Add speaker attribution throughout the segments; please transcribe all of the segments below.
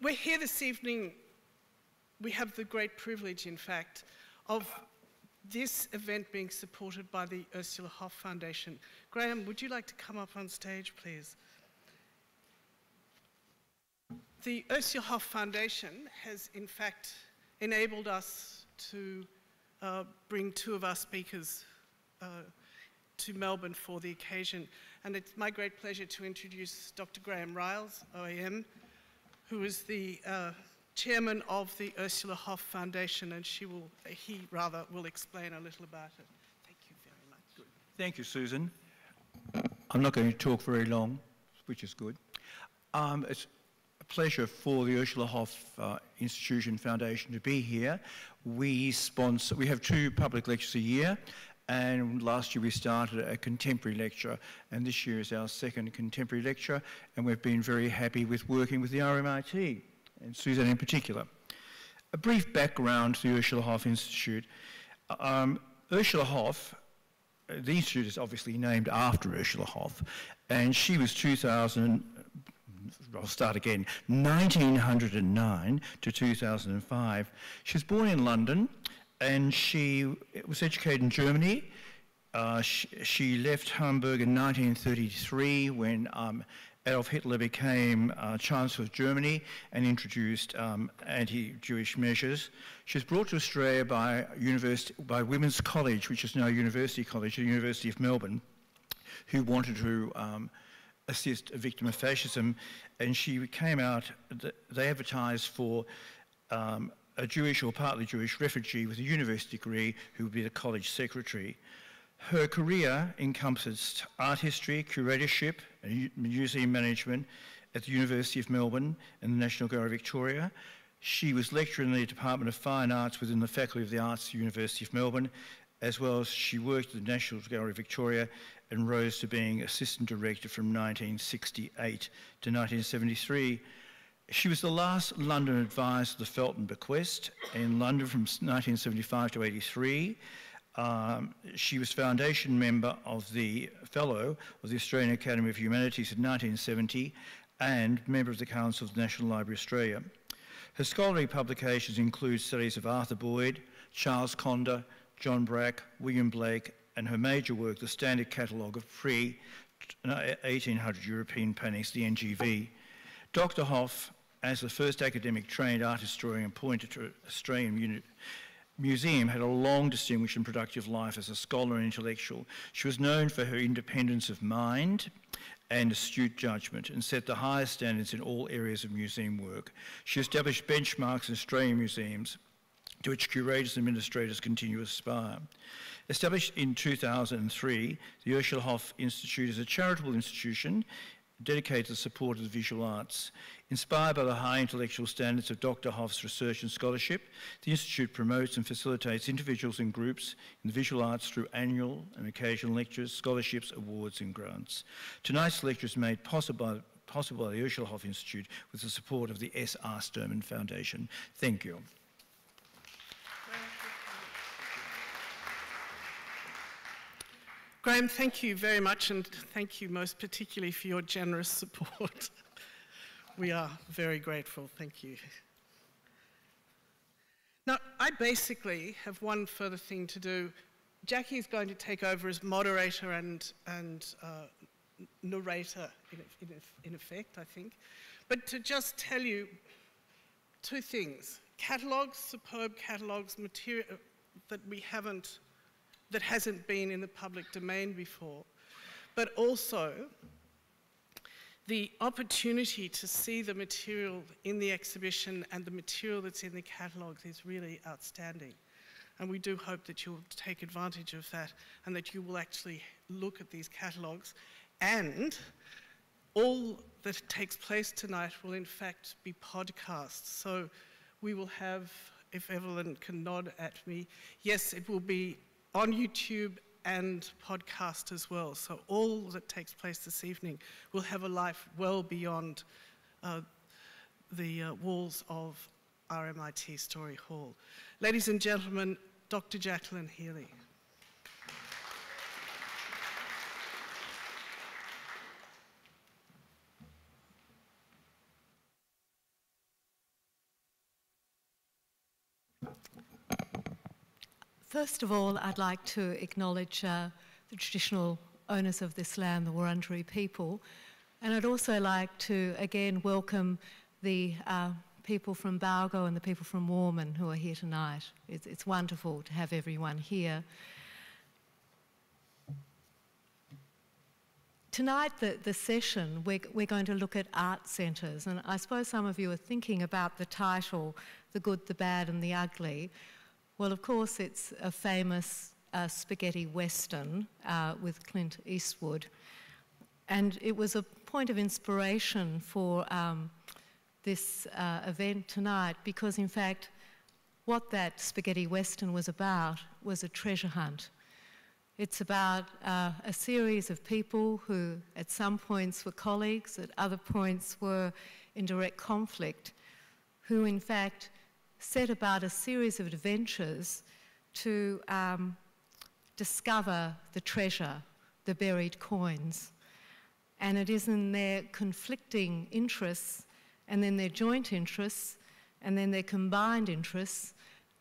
Speaker 1: we're here this evening, we have the great privilege, in fact, of this event being supported by the Ursula Hoff Foundation. Graham, would you like to come up on stage, please? The Ursula Hoff Foundation has, in fact, enabled us to uh, bring two of our speakers uh, to Melbourne for the occasion. And it's my great pleasure to introduce Dr. Graham Ryles, OAM, who is the uh, chairman of the Ursula Hoff Foundation, and she will, he rather, will explain a little about it. Thank you very much.
Speaker 2: Thank you, Susan. I'm not going to talk very long, which is good. Um, it's a pleasure for the Ursula Hoff uh, Institution Foundation to be here. We sponsor, we have two public lectures a year, and last year we started a contemporary lecture, and this year is our second contemporary lecture, and we've been very happy with working with the RMIT, and Suzanne in particular. A brief background to the Ursula Hoff Institute. Um, Ursula Hoff, the institute is obviously named after Ursula Hoff, and she was 2000, I'll start again, 1909 to 2005. She was born in London, and she was educated in Germany. Uh, she, she, left Hamburg in 1933 when um, Adolf Hitler became uh, Chancellor of Germany and introduced um, anti-Jewish measures. She was brought to Australia by, university, by Women's College, which is now University College, the University of Melbourne, who wanted to um, assist a victim of fascism. And she came out, they advertised for um, a Jewish or partly Jewish refugee with a university degree who would be the college secretary. Her career encompassed art history, curatorship, and museum management at the University of Melbourne and the National Gallery of Victoria. She was lecturer in the Department of Fine Arts within the Faculty of the Arts at the University of Melbourne, as well as she worked at the National Gallery of Victoria and rose to being assistant director from 1968 to 1973. She was the last London advisor of the Felton Bequest in London from 1975 to 83. Um, she was foundation member of the Fellow of the Australian Academy of Humanities in 1970 and member of the Council of the National Library of Australia. Her scholarly publications include studies of Arthur Boyd, Charles Conder, John Brack, William Blake, and her major work, the Standard Catalogue of Pre-1800 European Paintings, the NGV. Dr. Hoff as the first academic trained art historian appointed to Australian Museum, had a long, distinguished and productive life as a scholar and intellectual. She was known for her independence of mind and astute judgment and set the highest standards in all areas of museum work. She established benchmarks in Australian museums to which curators and administrators continue to aspire. Established in 2003, the Ursula Hoff Institute is a charitable institution dedicated to the support of the visual arts. Inspired by the high intellectual standards of Dr. Hoff's research and scholarship, the Institute promotes and facilitates individuals and groups in the visual arts through annual and occasional lectures, scholarships, awards and grants. Tonight's lecture is made possible by, possible by the Ursula Hoff Institute with the support of the S.R. Sturman Foundation. Thank you.
Speaker 1: Graham, thank you very much, and thank you most particularly for your generous support. We are very grateful. Thank you. Now, I basically have one further thing to do. Jackie is going to take over as moderator and, and uh, narrator, in, in, in effect, I think. But to just tell you two things. Catalogues, superb catalogues, material that we haven't, that hasn't been in the public domain before. But also the opportunity to see the material in the exhibition and the material that's in the catalogues is really outstanding. And we do hope that you'll take advantage of that and that you will actually look at these catalogues. And all that takes place tonight will in fact be podcasts. So we will have, if Evelyn can nod at me, yes, it will be on YouTube and podcast as well. So all that takes place this evening will have a life well beyond uh, the uh, walls of RMIT Storey Hall. Ladies and gentlemen, Dr. Jacqueline Healy.
Speaker 3: First of all, I'd like to acknowledge uh, the traditional owners of this land, the Wurundjeri people, and I'd also like to again welcome the uh, people from Balgo and the people from Warmun who are here tonight. It's, it's wonderful to have everyone here. Tonight, the, the session, we're, we're going to look at art centres, and I suppose some of you are thinking about the title, The Good, the Bad and the Ugly. Well, of course, it's a famous uh, spaghetti western uh, with Clint Eastwood. And it was a point of inspiration for um, this uh, event tonight because, in fact, what that spaghetti western was about was a treasure hunt. It's about uh, a series of people who, at some points, were colleagues, at other points, were in direct conflict, who, in fact, set about a series of adventures to um, discover the treasure, the buried coins. And it is in their conflicting interests and then their joint interests and then their combined interests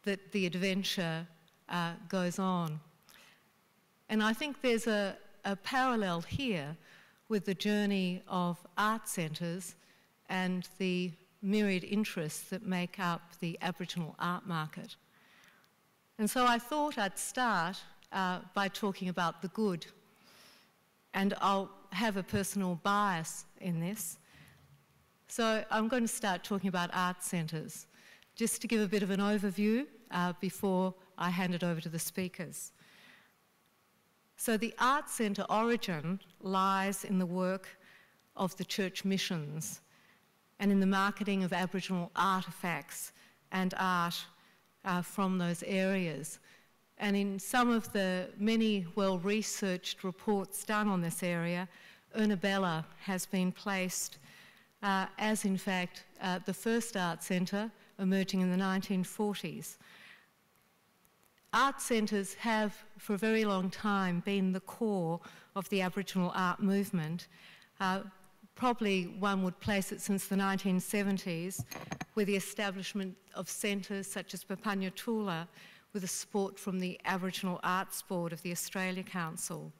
Speaker 3: that the adventure uh, goes on. And I think there's a, a parallel here with the journey of art centres and the myriad interests that make up the Aboriginal art market. And so I thought I'd start uh, by talking about the good. And I'll have a personal bias in this. So I'm going to start talking about art centres, just to give a bit of an overview uh, before I hand it over to the speakers. So the art centre origin lies in the work of the church missions and in the marketing of Aboriginal artefacts and art uh, from those areas. And in some of the many well researched reports done on this area, Ernabella has been placed uh, as, in fact, uh, the first art centre emerging in the 1940s. Art centres have, for a very long time, been the core of the Aboriginal art movement, uh, probably one would place it since the 1970s, with the establishment of centres such as Papunya Tula, with the support from the Aboriginal Arts Board of the Australia Council.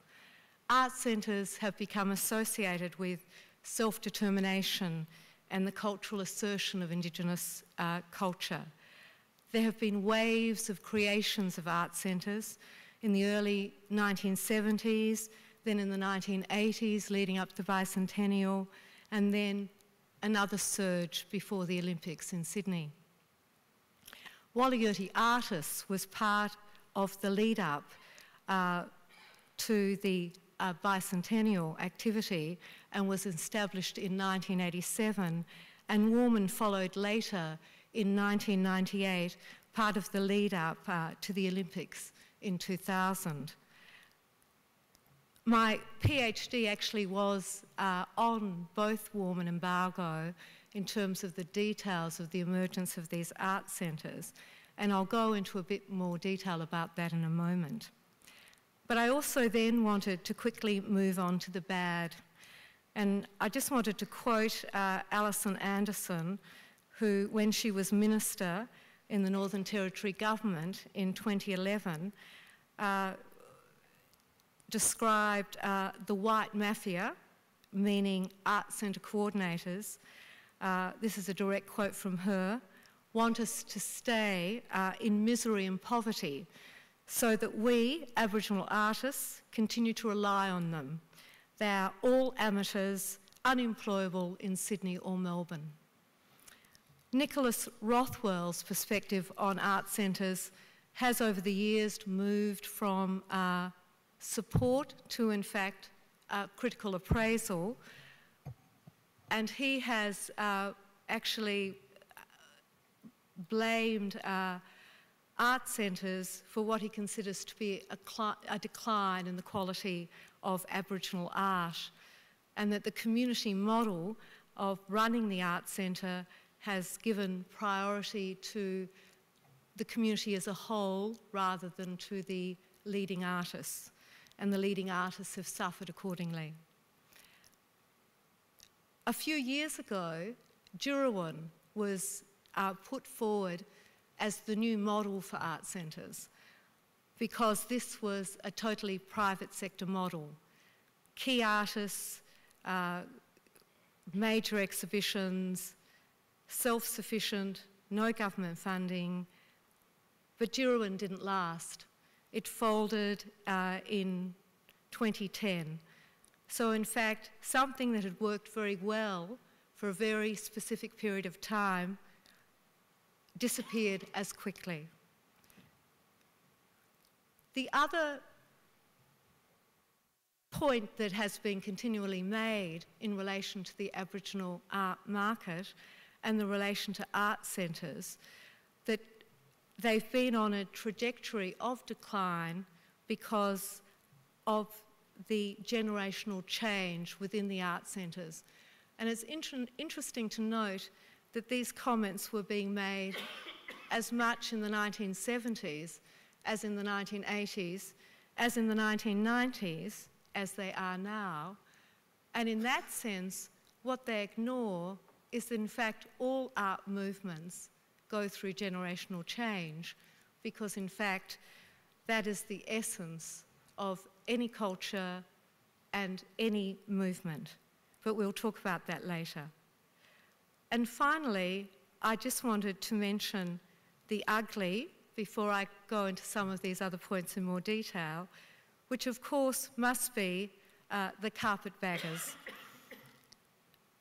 Speaker 3: Art centres have become associated with self determination and the cultural assertion of Indigenous uh, culture. There have been waves of creations of art centres in the early 1970s then in the 1980s, leading up to the bicentennial, and then another surge before the Olympics in Sydney. Warlayirti Artists was part of the lead up uh, to the uh, bicentennial activity and was established in 1987, and Warmun followed later in 1998, part of the lead up uh, to the Olympics in 2000 my PhD actually was uh, on both Warmun and Balgo in terms of the details of the emergence of these art centres, and I'll go into a bit more detail about that in a moment. But I also then wanted to quickly move on to the bad. And I just wanted to quote uh, Alison Anderson, who, when she was minister in the Northern Territory government in 2011, uh, described uh, the white mafia, meaning art centre coordinators. Uh, this is a direct quote from her want us to stay uh, in misery and poverty so that we, Aboriginal artists, continue to rely on them. They are all amateurs, unemployable in Sydney or Melbourne. Nicholas Rothwell's perspective on art centres has over the years moved from uh, support to, in fact, uh, critical appraisal. And he has uh, actually uh, blamed uh, art centres for what he considers to be a, a, decline in the quality of Aboriginal art, and that the community model of running the art centre has given priority to the community as a whole rather than to the leading artists and the leading artists have suffered accordingly. A few years ago, Jirrawun was uh, put forward as the new model for art centres because this was a totally private sector model. Key artists, uh, major exhibitions, self sufficient, no government funding. But Jirrawun didn't last. It folded uh, in 2010. So, in fact, something that had worked very well for a very specific period of time disappeared as quickly. The other point that has been continually made in relation to the Aboriginal art market and the relation to art centres that they've been on a trajectory of decline because of the generational change within the art centres. And it's inter- interesting to note that these comments were being made as much in the 1970s as in the 1980s, as in the 1990s, as they are now. And in that sense, what they ignore is in fact, all art movements go through generational change because, in fact, that is the essence of any culture and any movement. But we'll talk about that later. And finally, I just wanted to mention the ugly before I go into some of these other points in more detail, which of course must be uh, the carpetbaggers.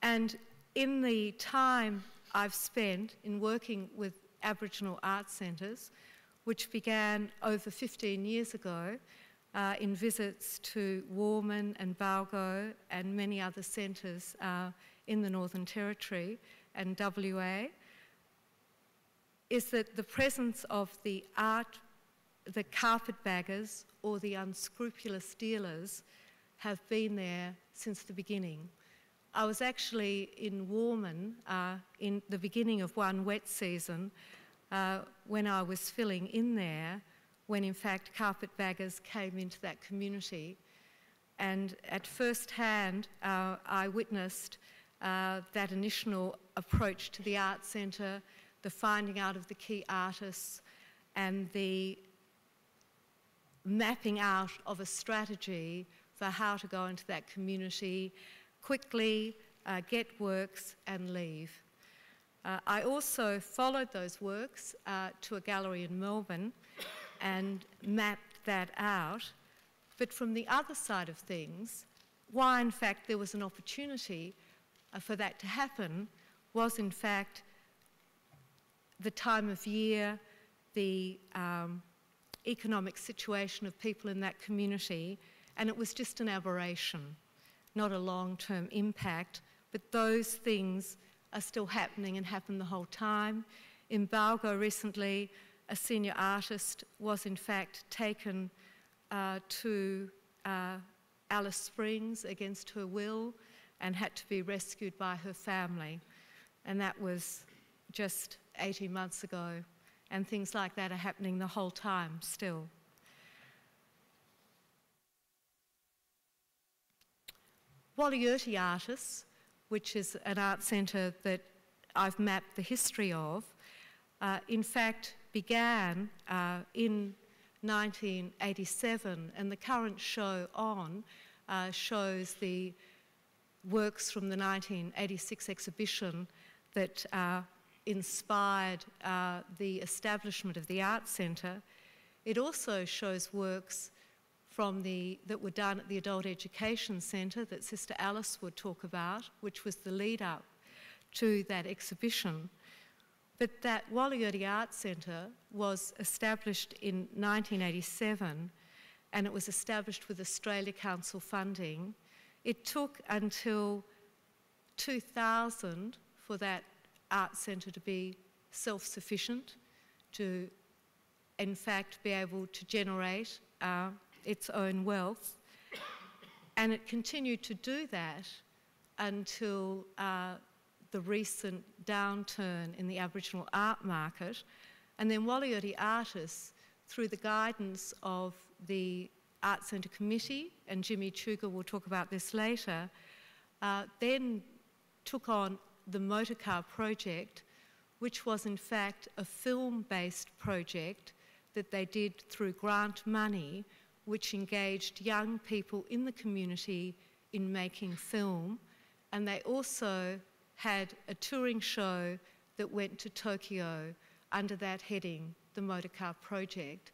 Speaker 3: and in the time I've spent in working with Aboriginal art centres, which began over 15 years ago uh, in visits to Warmun and Balgo and many other centres uh, in the Northern Territory and WA, is that the presence of the art, the carpetbaggers or the unscrupulous dealers have been there since the beginning. I was actually in Warmun uh, in the beginning of one wet season uh, when I was filling in there, when in fact carpetbaggers came into that community. And at first hand, uh, I witnessed uh, that initial approach to the art centre, the finding out of the key artists, and the mapping out of a strategy for how to go into that community quickly, uh, get works, and leave. Uh, I also followed those works uh, to a gallery in Melbourne and mapped that out. But from the other side of things, why in fact there was an opportunity uh, for that to happen was in fact the time of year, the um, economic situation of people in that community, and it was just an aberration not a long term impact, but those things are still happening and happen the whole time. In Balgo recently, a senior artist was in fact taken uh, to uh, Alice Springs against her will and had to be rescued by her family. And that was just 18 months ago. And things like that are happening the whole time still. Warlayirti Artists, which is an art centre that I've mapped the history of, uh, in fact began uh, in 1987, and the current show on uh, shows the works from the 1986 exhibition that uh, inspired uh, the establishment of the art centre. It also shows works from the, that were done at the Adult Education Centre that Sister Alice would talk about, which was the lead up to that exhibition. But that Warlayirti Art Centre was established in 1987 and it was established with Australia Council funding. It took until 2000 for that art centre to be self sufficient, to in fact be able to generate uh, its own wealth. And it continued to do that until uh, the recent downturn in the Aboriginal art market. And then Warlayirti artists, through the guidance of the Art Centre Committee, and Jimmy Tchooga will talk about this later, uh, then took on the motorcar project, which was in fact a film based project that they did through grant money, which engaged young people in the community in making film. And they also had a touring show that went to Tokyo under that heading, the Motorcar Project,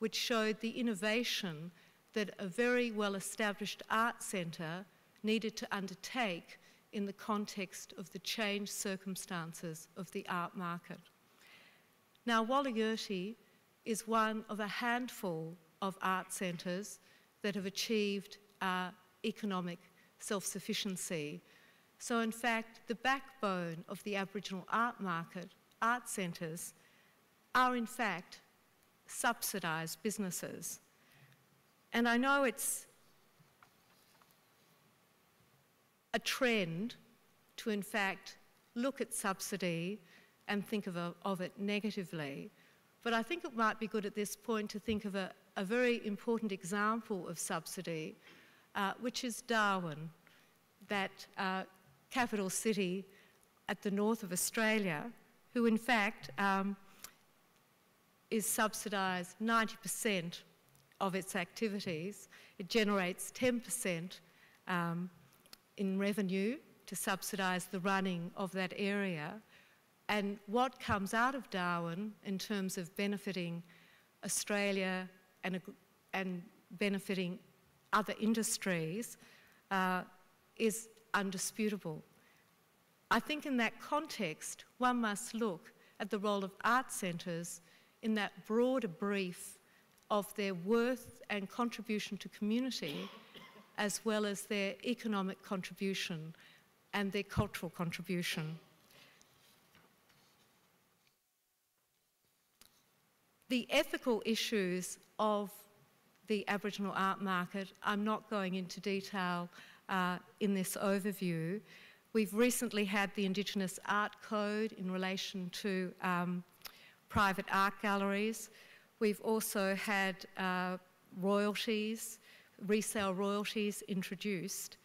Speaker 3: which showed the innovation that a very well established art centre needed to undertake in the context of the changed circumstances of the art market. Now, Warlayirti is one of a handful of art centres that have achieved uh, economic self sufficiency. So, in fact, the backbone of the Aboriginal art market, art centres, are in fact subsidised businesses. And I know it's a trend to, in fact, look at subsidy and think of, a, of it negatively. But I think it might be good at this point to think of a, a very important example of subsidy, uh, which is Darwin, that uh, capital city at the north of Australia, who in fact um, is subsidised 90% of its activities. It generates 10% um, in revenue to subsidise the running of that area. And what comes out of Darwin in terms of benefiting Australia and, and benefiting other industries uh, is undisputable. I think in that context, one must look at the role of art centres in that broader brief of their worth and contribution to community as well as their economic contribution and their cultural contribution. The ethical issues of the Aboriginal art market, I'm not going into detail uh, in this overview. We've recently had the Indigenous Art Code in relation to um, private art galleries. We've also had uh, royalties resale royalties introduced,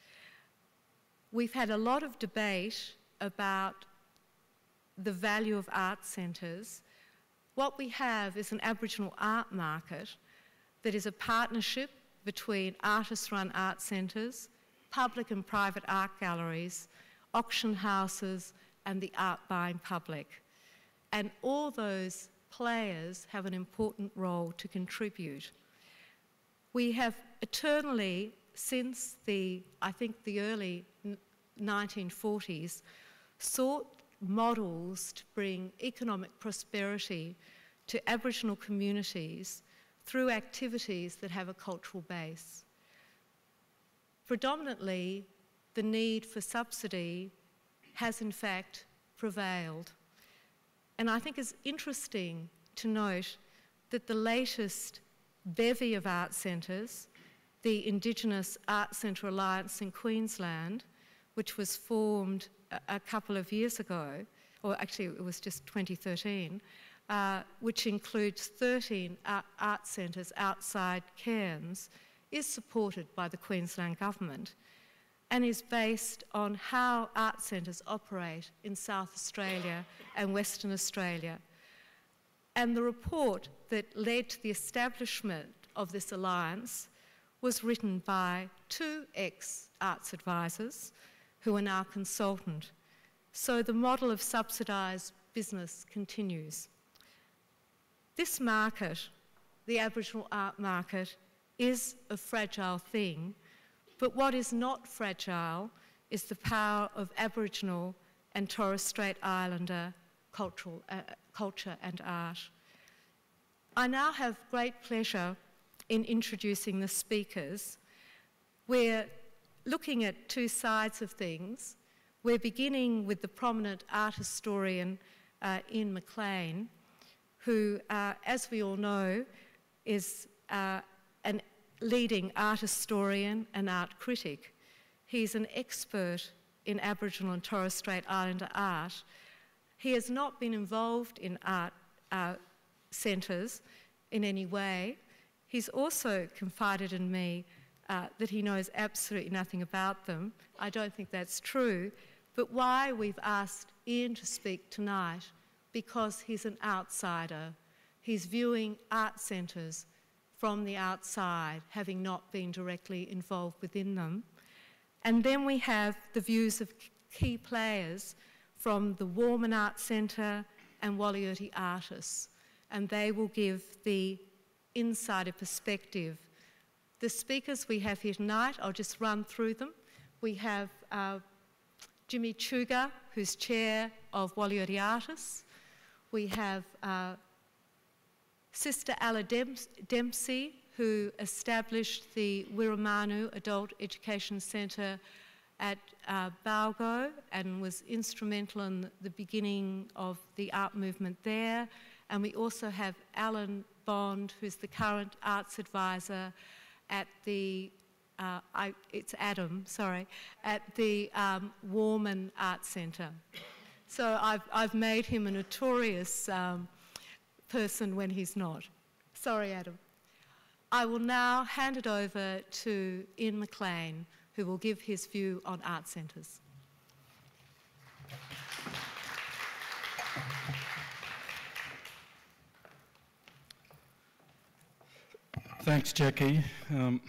Speaker 3: we've had a lot of debate about the value of art centres. What we have is an Aboriginal art market that is a partnership between artist run art centres, public and private art galleries, auction houses, and the art buying public. And all those players have an important role to contribute. We have eternally, since the, I think, the early 1940s, sought models to bring economic prosperity to Aboriginal communities through activities that have a cultural base. Predominantly, the need for subsidy has in fact prevailed. And I think it's interesting to note that the latest bevy of art centres, the Indigenous Art Centre Alliance in Queensland, which was formed a, couple of years ago, or actually it was just 2013, uh, which includes 13 art, art centres outside Cairns, is supported by the Queensland Government and is based on how art centres operate in South Australia and Western Australia. And the report that led to the establishment of this alliance was written by two ex arts advisors who are now consultant. So the model of subsidised business continues. This market, the Aboriginal art market, is a fragile thing, but what is not fragile is the power of Aboriginal and Torres Strait Islander cultural, uh, culture and art. I now have great pleasure in introducing the speakers. We're looking at two sides of things. We're beginning with the prominent art historian uh, Ian McLean, who, uh, as we all know, is uh, a leading art historian and art critic. He's an expert in Aboriginal and Torres Strait Islander art he has not been involved in art uh, centres in any way. He's also confided in me uh, that he knows absolutely nothing about them. I don't think that's true. But why we've asked Ian to speak tonight because he's an outsider. He's viewing art centres from the outside, having not been directly involved within them. And then we have the views of key players from the Warmun Art Centre and Warlayirti artists, and they will give the insider perspective. The speakers we have here tonight, I'll just run through them. We have uh, Jimmy Tchooga, who's chair of Warlayirti Artists. We have uh, Sister Alice Dempsey, who established the Wirramanu Adult Education Centre at uh, Balgo and was instrumental in the beginning of the art movement there. And we also have Alan Bond, who's the current arts advisor at the, uh, I, it's Adam, sorry, at the um, Warmun Art Centre. So I've, I've made him a notorious um, person when he's not. Sorry, Adam. I will now hand it over to Ian McLean, who will give his view on art centres.
Speaker 4: Thanks, Jackie. Um,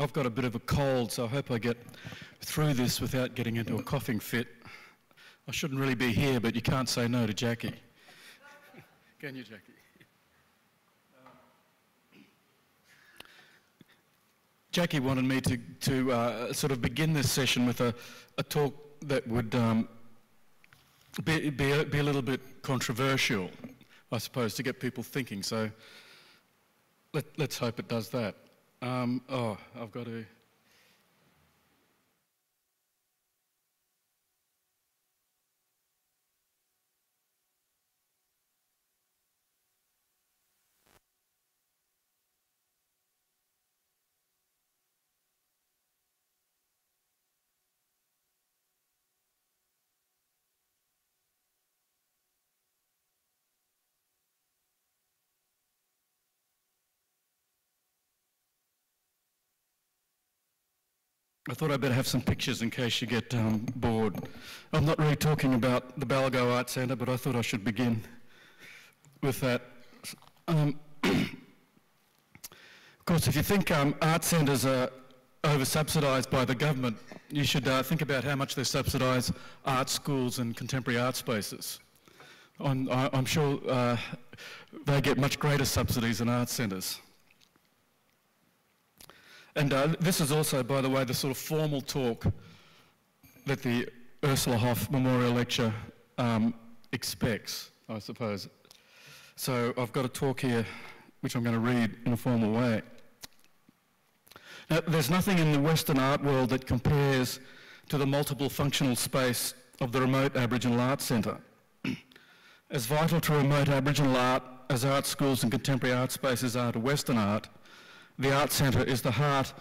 Speaker 4: I've got a bit of a cold, so I hope I get through this without getting into a coughing fit. I shouldn't really be here, but you can't say no to Jackie. Can you, Jackie? Jackie wanted me to, to uh, sort of begin this session with a, a talk that would um, be, be, a, be a little bit controversial, I suppose, to get people thinking. So let, us hope it does that. Um, oh, I've got to. I thought I'd better have some pictures in case you get um, bored. I'm not really talking about the Balgo Art Centre, but I thought I should begin with that. Um, of course, if you think um, art centres are over-subsidised by the government, you should uh, think about how much they subsidise art schools and contemporary art spaces. I'm, I'm sure uh, they get much greater subsidies than art centres. And uh, this is also, by the way, the sort of formal talk that the Ursula Hoff Memorial Lecture um, expects, I suppose. So I've got a talk here which I'm going to read in a formal way. Now, there's nothing in the Western art world that compares to the multiple functional space of the remote Aboriginal Art Centre. as vital to remote Aboriginal art as art schools and contemporary art spaces are to Western art, the Art Centre is the heart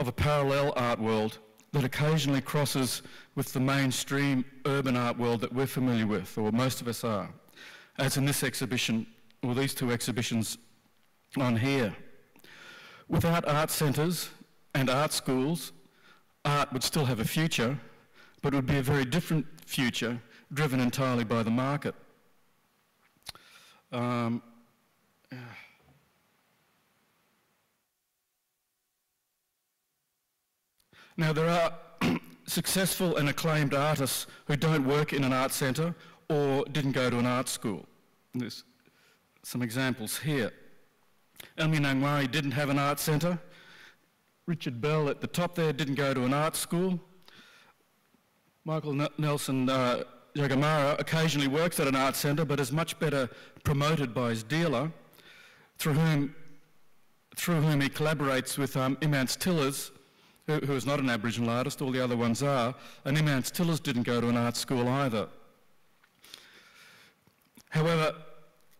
Speaker 4: of a parallel art world that occasionally crosses with the mainstream urban art world that we're familiar with, or most of us are, as in this exhibition, or these two exhibitions on here. Without art centres and art schools, art would still have a future, but it would be a very different future driven entirely by the market. Um, Now, there are successful and acclaimed artists who don't work in an art centre or didn't go to an art school. There's some examples here. Emily Kngwarreye didn't have an art centre. Richard Bell at the top there didn't go to an art school. Michael N Nelson uh, Jagamara occasionally works at an art centre but is much better promoted by his dealer, through whom, through whom he collaborates with um, Imants Tillers who, who is not an Aboriginal artist, all the other ones are, and Imants Tillers didn't go to an art school either. However,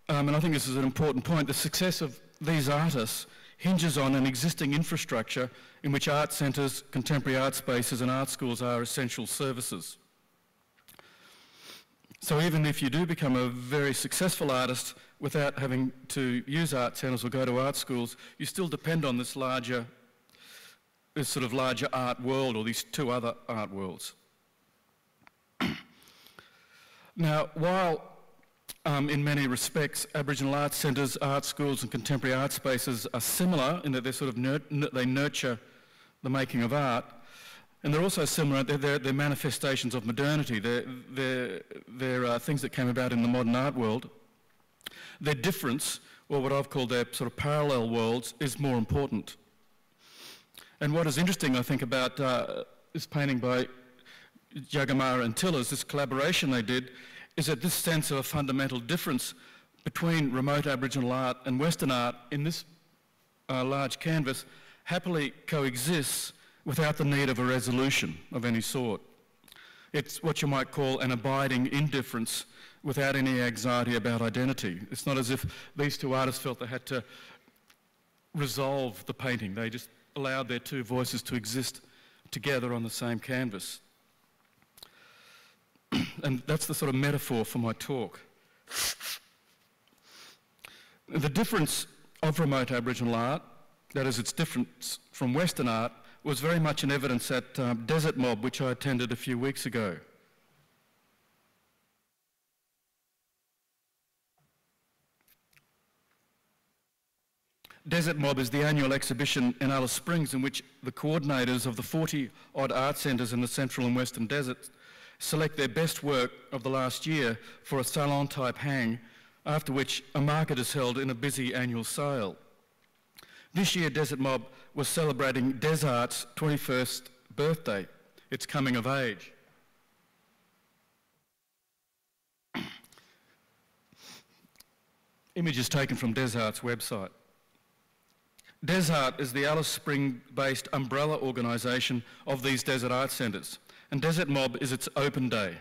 Speaker 4: um, and I think this is an important point, the success of these artists hinges on an existing infrastructure in which art centres, contemporary art spaces and art schools are essential services. So even if you do become a very successful artist without having to use art centres or go to art schools, you still depend on this larger this sort of larger art world or these two other art worlds. now, while um, in many respects, Aboriginal art centres, art schools and contemporary art spaces are similar in that they sort of nur- they nurture the making of art. And they're also similar, they're, they're, they're manifestations of modernity. They're, they're, they're uh, things that came about in the modern art world. Their difference, or what I've called their sort of parallel worlds, is more important. And what is interesting, I think, about uh, this painting by Jagamara and Tillers, this collaboration they did, is that this sense of a fundamental difference between remote Aboriginal art and Western art in this uh, large canvas happily coexists without the need of a resolution of any sort. It's what you might call an abiding indifference without any anxiety about identity. It's not as if these two artists felt they had to resolve the painting. They just allowed their two voices to exist together on the same canvas. and that's the sort of metaphor for my talk. The difference of remote Aboriginal art, that is its difference from Western art, was very much in evidence at um, Desert Mob, which I attended a few weeks ago. Desert Mob is the annual exhibition in Alice Springs in which the coordinators of the 40 odd art centres in the central and western deserts select their best work of the last year for a salon type hang, after which a market is held in a busy annual sale. This year, Desert Mob was celebrating Desart's 21st birthday, its coming of age. Images taken from Desart's website. Desart is the Alice Spring-based umbrella organisation of these desert art centres, and Desert Mob is its open day.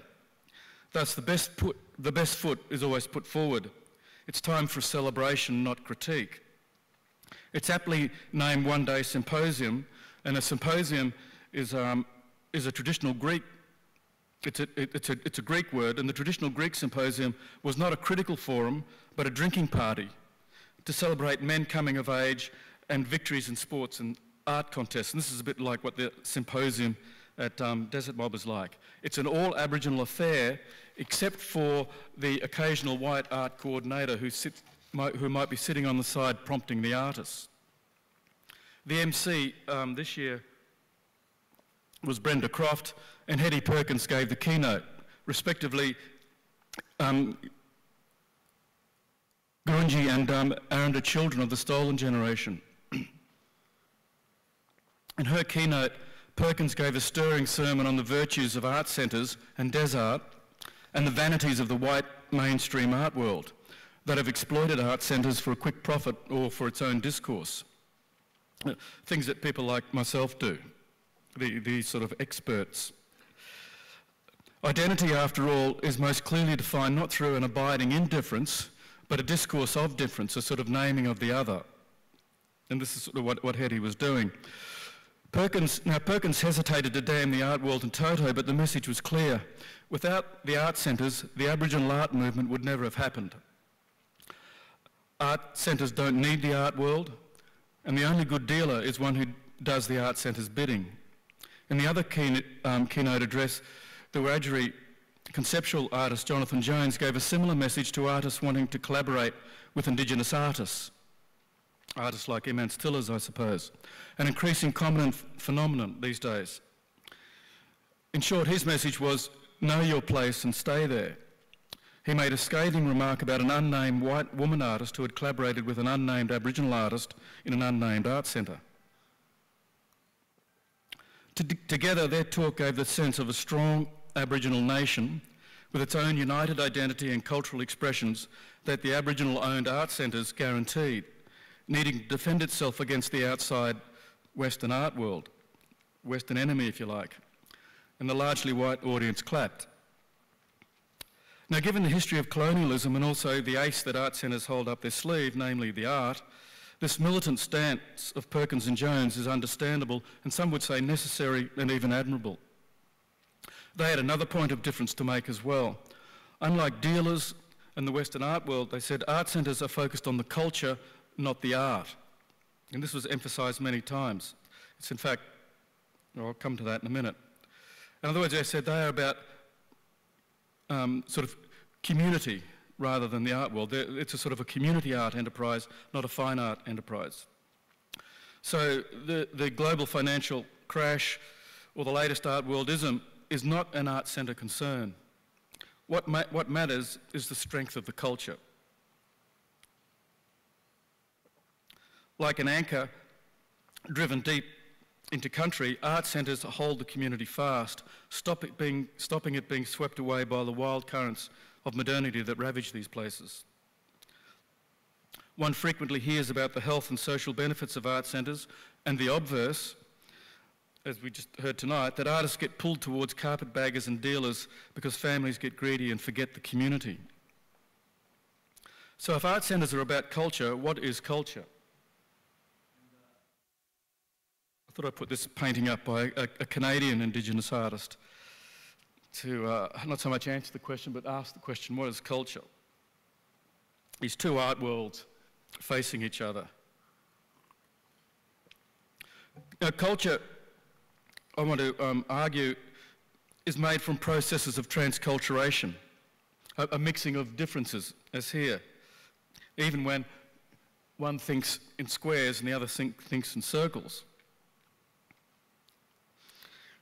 Speaker 4: Thus, the best, put, the best foot is always put forward. It's time for celebration, not critique. It's aptly named One Day Symposium, and a symposium is, um, is a traditional Greek it's a, it's, a, it's a Greek word, and the traditional Greek symposium was not a critical forum, but a drinking party to celebrate men coming of age and victories in sports and art contests. And this is a bit like what the symposium at um, Desert Mob is like. It's an all Aboriginal affair, except for the occasional white art coordinator who sits might, who might be sitting on the side prompting the artists. The MC um, this year was Brenda Croft, and Hetti Perkins gave the keynote. Respectively, um, Gurindji and um, Aranda children of the stolen generation. In her keynote, Perkins gave a stirring sermon on the virtues of art centres and desert and the vanities of the white mainstream art world that have exploited art centres for a quick profit or for its own discourse. Uh, things that people like myself do, the, these sort of experts. Identity, after all, is most clearly defined not through an abiding indifference, but a discourse of difference, a sort of naming of the other. And this is sort of what, what Hetti was doing. Perkins, now Perkins hesitated to damn the art world in toto, but the message was clear. Without the art centres, the Aboriginal art movement would never have happened. Art centres don't need the art world, and the only good dealer is one who does the art centre's bidding. In the other keynote, um, keynote address, the Wiradjuri conceptual artist Jonathan Jones gave a similar message to artists wanting to collaborate with Indigenous artists. Artists like Imants Tillers, I suppose. An increasing common phenomenon these days. In short, his message was know your place and stay there. He made a scathing remark about an unnamed white woman artist who had collaborated with an unnamed Aboriginal artist in an unnamed art centre. together, their talk gave the sense of a strong Aboriginal nation with its own united identity and cultural expressions that the Aboriginal-owned art centres guaranteed, needing to defend itself against the outside Western art world, Western enemy, if you like. And the largely white audience clapped. Now, given the history of colonialism and also the ace that art centres hold up their sleeve, namely the art, this militant stance of Perkins and Jones is understandable and some would say necessary and even admirable. They had another point of difference to make as well. Unlike dealers and the Western art world, they said art centres are focused on the culture, not the art. And this was emphasised many times. It's in fact, I'll come to that in a minute. In other words, they said they are about um, sort of community rather than the art world. It's a sort of a community art enterprise, not a fine art enterprise. So the, the global financial crash or the latest art worldism is not an art centre concern. What, ma what matters is the strength of the culture. Like an anchor driven deep into country, art centres hold the community fast, stop it being, stopping it being swept away by the wild currents of modernity that ravage these places. One frequently hears about the health and social benefits of art centres and the obverse, as we just heard tonight, that artists get pulled towards carpetbaggers and dealers because families get greedy and forget the community. So if art centres are about culture, what is culture? I thought I'd put this painting up by a, a Canadian Indigenous artist to uh, not so much answer the question, but ask the question, what is culture? These two art worlds facing each other. Now, culture, I want to um, argue, is made from processes of transculturation, a, a mixing of differences, as here. Even when one thinks in squares and the other think, thinks in circles.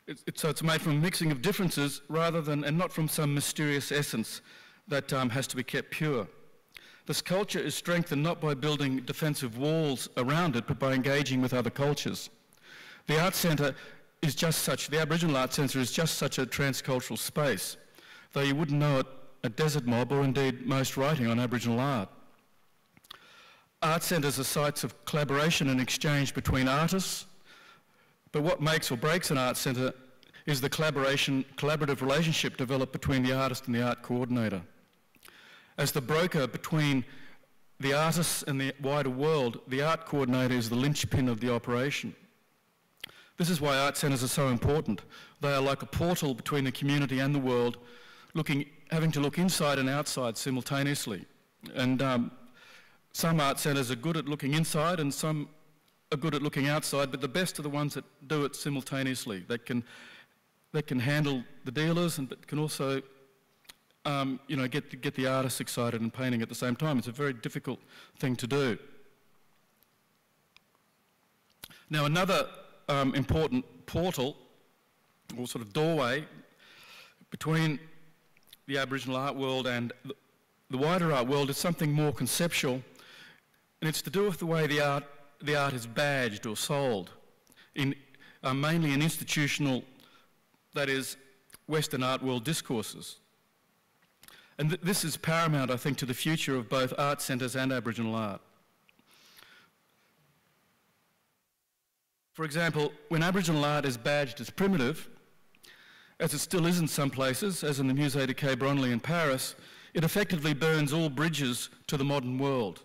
Speaker 4: It, so it's made from a mixing of differences rather than, and not from some mysterious essence that um, has to be kept pure. This culture is strengthened not by building defensive walls around it, but by engaging with other cultures. The Art Centre is just such, the Aboriginal Art Centre is just such a transcultural space, though you wouldn't know it at Desert Mob or indeed most writing on Aboriginal art. Art centres are sites of collaboration and exchange between artists, but what makes or breaks an art centre is the collaboration, collaborative relationship developed between the artist and the art coordinator. As the broker between the artists and the wider world, the art coordinator is the linchpin of the operation. This is why art centres are so important. They are like a portal between the community and the world, looking, having to look inside and outside simultaneously. And um, some art centres are good at looking inside and some are good at looking outside, but the best are the ones that do it simultaneously. That can, that can handle the dealers and but can also, um, you know, get the, get the artists excited and painting at the same time. It's a very difficult thing to do. Now, another um, important portal or sort of doorway between the Aboriginal art world and the wider art world is something more conceptual, and it's to do with the way the art the art is badged or sold, in, uh, mainly in institutional, that is, Western art world discourses. And th this is paramount, I think, to the future of both art centres and Aboriginal art. For example, when Aboriginal art is badged as primitive, as it still is in some places, as in the Musée de Quai Branly in Paris, it effectively burns all bridges to the modern world.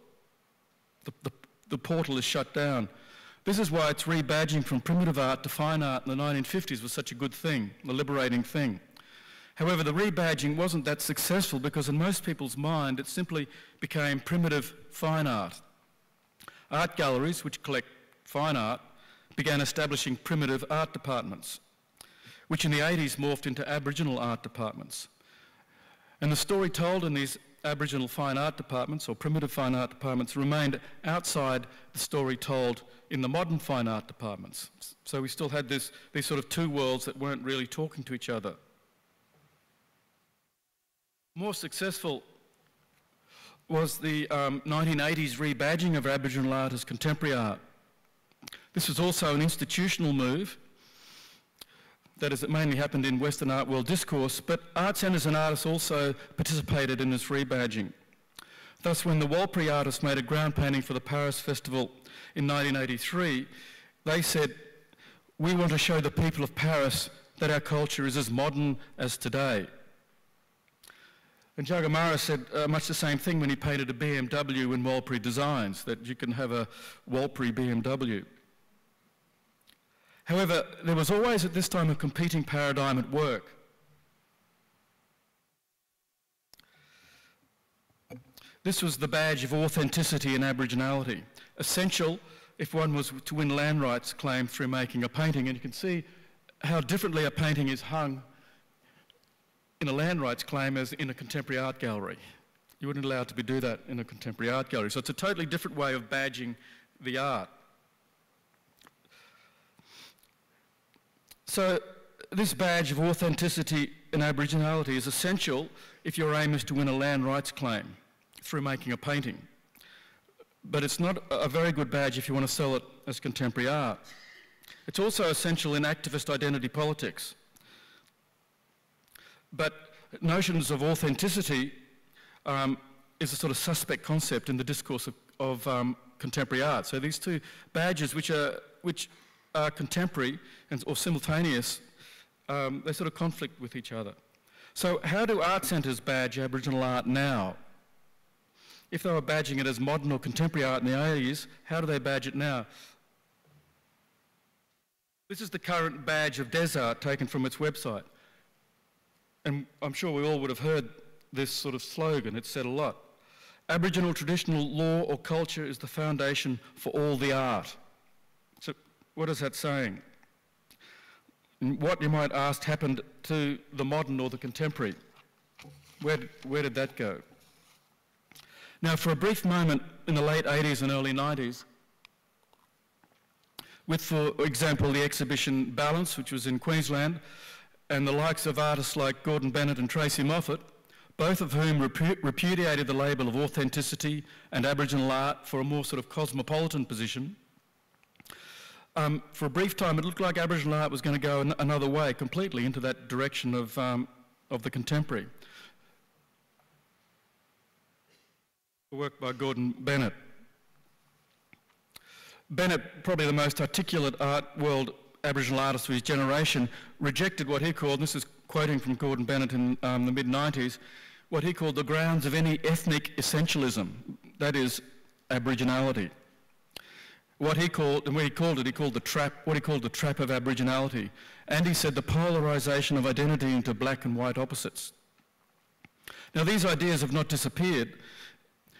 Speaker 4: The, the, the portal is shut down. This is why its rebadging from primitive art to fine art in the 1950s was such a good thing, a liberating thing. However, the rebadging wasn't that successful because in most people's mind it simply became primitive fine art. Art galleries, which collect fine art, began establishing primitive art departments, which in the 80s morphed into Aboriginal art departments. And the story told in these Aboriginal fine art departments or primitive fine art departments remained outside the story told in the modern fine art departments. So we still had this, these sort of two worlds that weren't really talking to each other. More successful was the um, 1980s rebadging of Aboriginal art as contemporary art. This was also an institutional move that is, it mainly happened in Western art world discourse, but art centres and artists also participated in this rebadging. Thus, when the Warlpiri artists made a ground painting for the Paris Festival in 1983, they said, we want to show the people of Paris that our culture is as modern as today. And Jagamara said uh, much the same thing when he painted a BMW in Warlpiri Designs, that you can have a Warlpiri BMW. However, there was always at this time a competing paradigm at work. This was the badge of authenticity and Aboriginality, essential if one was to win land rights claim through making a painting. And you can see how differently a painting is hung in a land rights claim as in a contemporary art gallery. You wouldn't allow to be do that in a contemporary art gallery. So it's a totally different way of badging the art. So this badge of authenticity and Aboriginality is essential if your aim is to win a land rights claim through making a painting. But it's not a very good badge if you want to sell it as contemporary art. It's also essential in activist identity politics. But notions of authenticity um, is a sort of suspect concept in the discourse of, of um, contemporary art. So these two badges, which are, which are contemporary and, or simultaneous, um, they sort of conflict with each other. So how do art centres badge Aboriginal art now? If they were badging it as modern or contemporary art in the 80s, how do they badge it now? This is the current badge of Desart taken from its website. And I'm sure we all would have heard this sort of slogan. It's said a lot. Aboriginal traditional law or culture is the foundation for all the art. What is that saying? What, you might ask, happened to the modern or the contemporary? Where where did that go? Now, for a brief moment in the late 80s and early 90s, with, for example, the exhibition Balance, which was in Queensland, and the likes of artists like Gordon Bennett and Tracey Moffatt, both of whom repudiated the label of authenticity and Aboriginal art for a more sort of cosmopolitan position. Um, for a brief time, it looked like Aboriginal art was going to go an- another way, completely into that direction of, um, of the contemporary. Work by Gordon Bennett. Bennett, probably the most articulate art world Aboriginal artist of his generation, rejected what he called, and this is quoting from Gordon Bennett in um, the mid 90s, what he called the grounds of any ethnic essentialism, that is, Aboriginality. What he called, and what he called it, he called the trap, what he called the trap of Aboriginality. And he said the polarisation of identity into black and white opposites. Now, these ideas have not disappeared,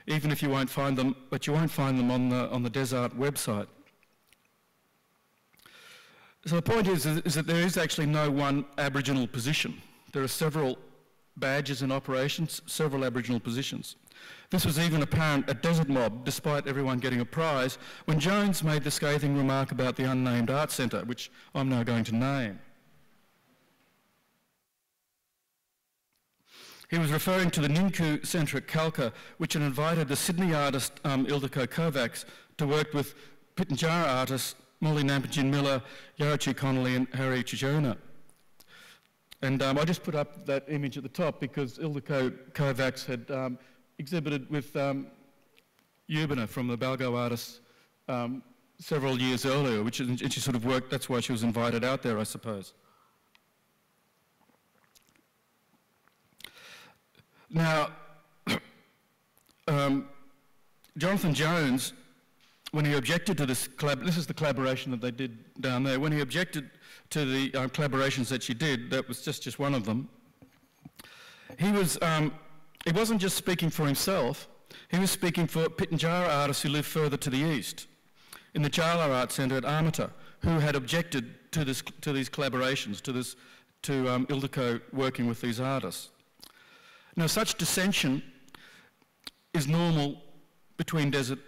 Speaker 4: even if you won't find them, but you won't find them on the, on the Desart website. So the point is, is that there is actually no one Aboriginal position. There are several badges in operations, several Aboriginal positions. This was even apparent at Desert Mob, despite everyone getting a prize, when Jones made the scathing remark about the unnamed art centre, which I'm now going to name. He was referring to the Ninuku Centre at Kalka, which had invited the Sydney artist um, Ildiko Kovacs to work with Pitjantjatjara artists Molly Nampijin Miller, Yarachi Connolly and Harry Tjutjuna. And um, I just put up that image at the top because Ildiko Kovacs had um, exhibited with um, from the Balgo artists um, several years earlier, which is, and she sort of worked, that's why she was invited out there, I suppose. Now, um, Jonathan Jones when he objected to this, this is the collaboration that they did down there, when he objected to the uh, collaborations that she did, that was just, just one of them, he, was, um, he wasn't just speaking for himself, he was speaking for Pitjantjatjara artists who live further to the east, in the Tjala Art Centre at Amata, who had objected to, this, to these collaborations, to, this, to um, Ildiko working with these artists. Now, such dissension is normal between desert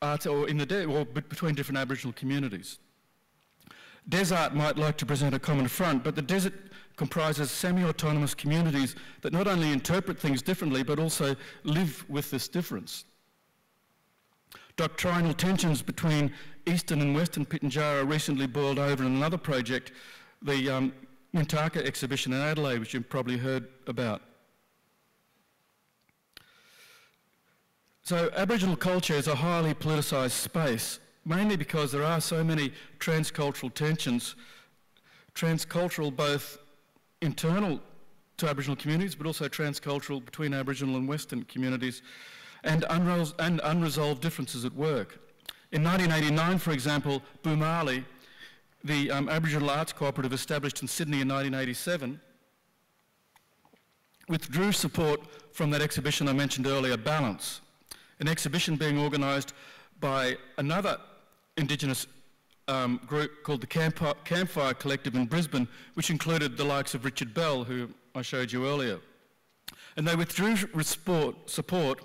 Speaker 4: art or in the or between different Aboriginal communities. Desart might like to present a common front, but the desert comprises semi-autonomous communities that not only interpret things differently, but also live with this difference. Doctrinal tensions between Eastern and Western Pitjantjatjara recently boiled over in another project, the um, Ngintaka exhibition in Adelaide, which you've probably heard about. So Aboriginal culture is a highly politicised space, mainly because there are so many transcultural tensions, transcultural both internal to Aboriginal communities, but also transcultural between Aboriginal and Western communities, and, and unresolved differences at work. In 1989, for example, Boomalli, the um, Aboriginal Arts Cooperative established in Sydney in 1987, withdrew support from that exhibition I mentioned earlier, Balance an exhibition being organised by another Indigenous um, group called the Campfire Collective in Brisbane, which included the likes of Richard Bell, who I showed you earlier. And they withdrew support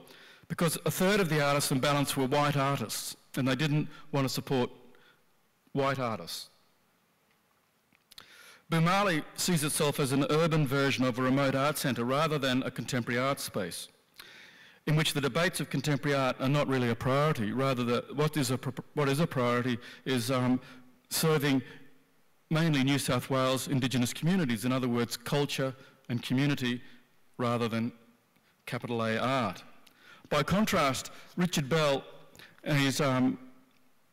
Speaker 4: because a third of the artists in Balance were white artists, and they didn't want to support white artists. Boomalli sees itself as an urban version of a remote art centre rather than a contemporary art space, in which the debates of contemporary art are not really a priority. Rather, the, what, is a, what is a priority is um, serving mainly New South Wales Indigenous communities, in other words, culture and community rather than capital A art. By contrast, Richard Bell and his um,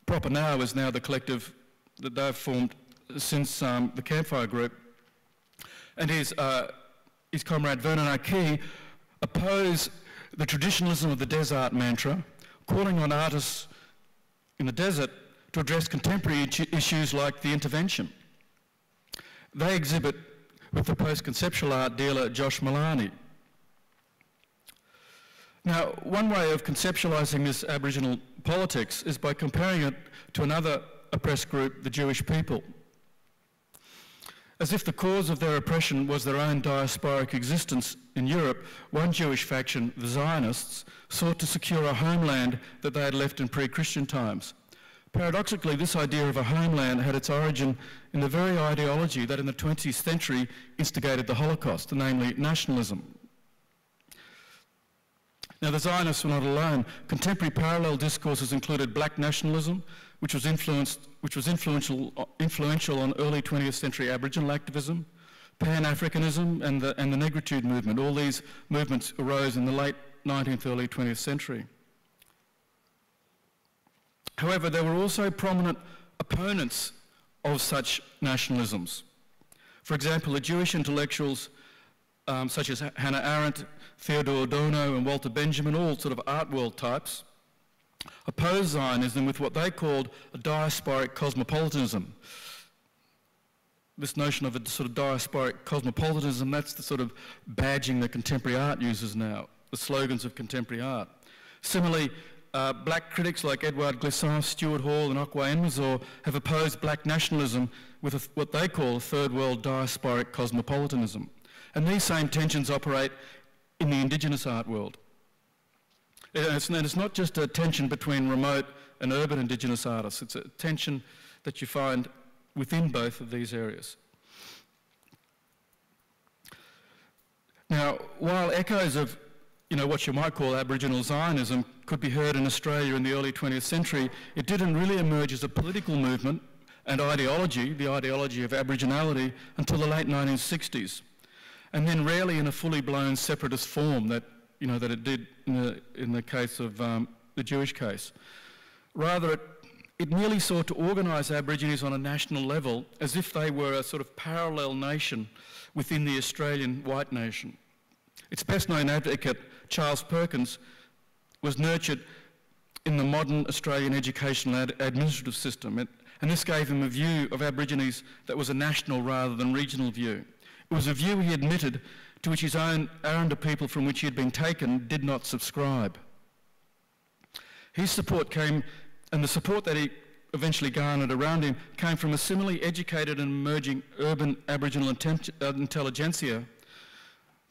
Speaker 4: proppaNOW is now the collective that they've formed since um, the Campfire Group, and his, uh, his comrade Vernon Arkey oppose the traditionalism of the desert mantra, calling on artists in the desert to address contemporary issues like the intervention. They exhibit with the post-conceptual art dealer Josh Milani. Now, one way of conceptualising this Aboriginal politics is by comparing it to another oppressed group, the Jewish people. As if the cause of their oppression was their own diasporic existence in Europe, one Jewish faction, the Zionists, sought to secure a homeland that they had left in pre-Christian times. Paradoxically, this idea of a homeland had its origin in the very ideology that in the 20th century instigated the Holocaust, namely nationalism. Now, the Zionists were not alone. Contemporary parallel discourses included black nationalism, which was, influenced, which was influential, influential on early 20th century Aboriginal activism, Pan-Africanism and the, and the Negritude movement. All these movements arose in the late 19th, early 20th century. However, there were also prominent opponents of such nationalisms. For example, the Jewish intellectuals um, such as Hannah Arendt, Theodore Adorno and Walter Benjamin, all sort of art world types, opposed Zionism with what they called a diasporic cosmopolitanism. This notion of a sort of diasporic cosmopolitanism, that's the sort of badging that contemporary art uses now, the slogans of contemporary art. Similarly, uh, black critics like Edouard Glissant, Stuart Hall and Okwui Enwezor have opposed black nationalism with a, what they call a third world diasporic cosmopolitanism. And these same tensions operate in the indigenous art world. And it's, and it's not just a tension between remote and urban Indigenous artists, it's a tension that you find within both of these areas. Now, while echoes of you know, what you might call Aboriginal Zionism could be heard in Australia in the early 20th century, it didn't really emerge as a political movement and ideology, the ideology of Aboriginality, until the late 1960s. And then rarely in a fully blown separatist form that you know, that it did in the, in the case of um, the Jewish case. Rather, it, it merely sought to organise Aborigines on a national level as if they were a sort of parallel nation within the Australian white nation. Its best known advocate, Charles Perkins, was nurtured in the modern Australian educational ad administrative system, it, and this gave him a view of Aborigines that was a national rather than regional view. It was a view he admitted to which his own Aranda people from which he had been taken did not subscribe. His support came, and the support that he eventually garnered around him came from a similarly educated and emerging urban Aboriginal uh, intelligentsia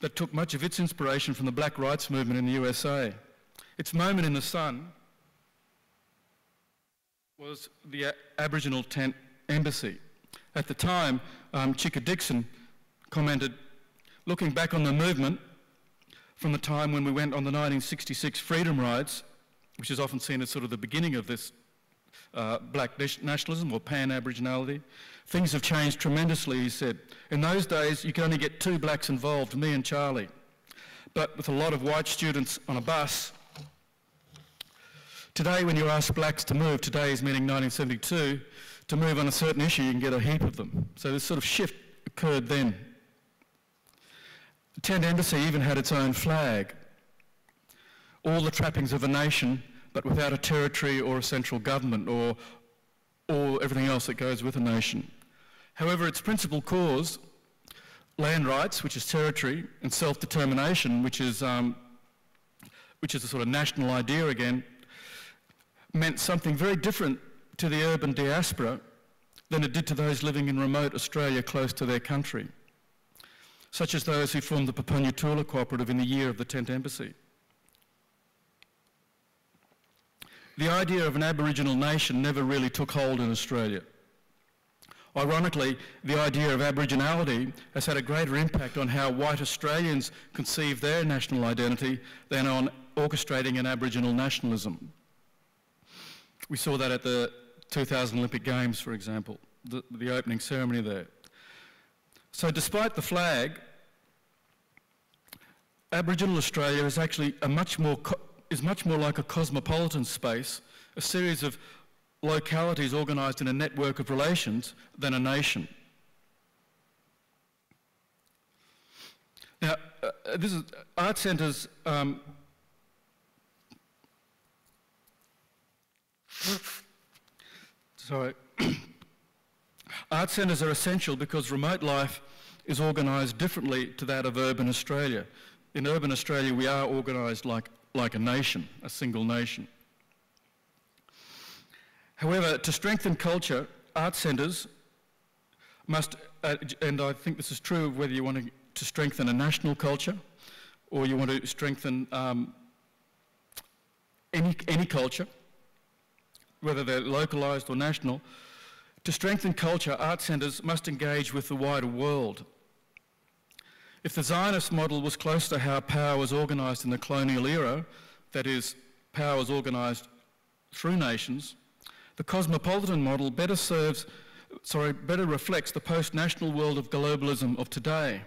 Speaker 4: that took much of its inspiration from the black rights movement in the USA. Its moment in the sun was the Aboriginal tent embassy. At the time, um, Dixon commented, looking back on the movement from the time when we went on the 1966 freedom rides, which is often seen as sort of the beginning of this uh, black nationalism or pan-Aboriginality, things have changed tremendously, he said. In those days, you could only get two blacks involved, me and Charlie. But with a lot of white students on a bus, today when you ask blacks to move, today is meaning 1972, to move on a certain issue, you can get a heap of them. So this sort of shift occurred then. The tent embassy even had its own flag. All the trappings of a nation, but without a territory or a central government or, or everything else that goes with a nation. However, its principal cause, land rights, which is territory, and self-determination, which is, um, which is a sort of national idea again, meant something very different to the urban diaspora than it did to those living in remote Australia close to their country. Such as those who formed the Papunya Tula Cooperative in the year of the Tent Embassy. The idea of an Aboriginal nation never really took hold in Australia. Ironically, the idea of Aboriginality has had a greater impact on how white Australians conceive their national identity than on orchestrating an Aboriginal nationalism. We saw that at the 2000 Olympic Games, for example, the, the opening ceremony there. So despite the flag, Aboriginal Australia is actually a much more is much more like a cosmopolitan space, a series of localities organised in a network of relations than a nation. Now, uh, this is art centres. Um, sorry. Art centres are essential because remote life is organised differently to that of urban Australia. In urban Australia, we are organised like, like a nation, a single nation. However, to strengthen culture, art centres must, uh, and I think this is true of whether you want to, to, strengthen a national culture or you want to strengthen um, any, any culture, whether they're localised or national, to strengthen culture, art centres must engage with the wider world. If the Zionist model was close to how power was organised in the colonial era, that is, power was organised through nations, the cosmopolitan model better serves, sorry, better reflects the post-national world of globalism of today.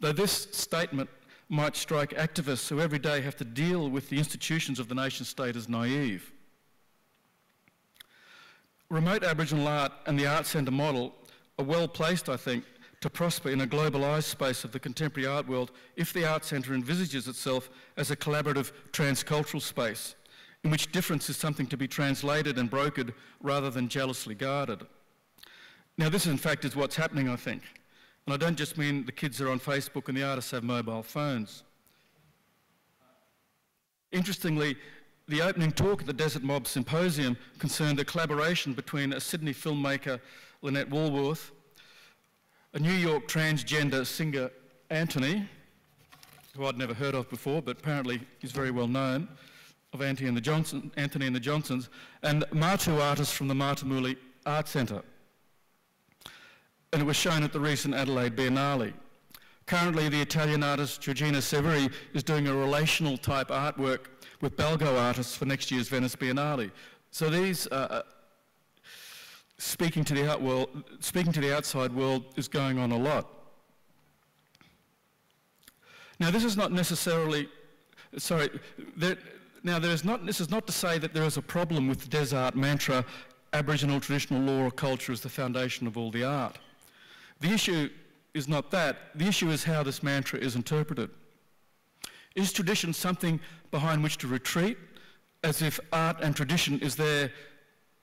Speaker 4: Though this statement might strike activists who every day have to deal with the institutions of the nation state as naive. Remote Aboriginal art and the Art Centre model are well placed, I think, to prosper in a globalised space of the contemporary art world if the Art Centre envisages itself as a collaborative transcultural space in which difference is something to be translated and brokered rather than jealously guarded. Now this in fact is what's happening I think. And I don't just mean the kids are on Facebook and the artists have mobile phones. Interestingly, the opening talk at the Desert Mob Symposium concerned a collaboration between a Sydney filmmaker, Lynette Wallworth, a New York transgender singer, Anthony, who I'd never heard of before, but apparently is very well known, of Antony and the, Johnson, Antony and the Johnsons, and Martu artists from the Martumili Art Centre. And it was shown at the recent Adelaide Biennale. Currently, the Italian artist Georgina Severi is doing a relational type artwork with Balgo artists for next year's Venice Biennale. So these uh, speaking to the world, speaking to the outside world is going on a lot. Now, this is not necessarily, sorry, there, now there is not, this is not to say that there is a problem with the Desart mantra, Aboriginal traditional law or culture is the foundation of all the art. The issue is not that, the issue is how this mantra is interpreted. Is tradition something behind which to retreat, as if art and tradition is there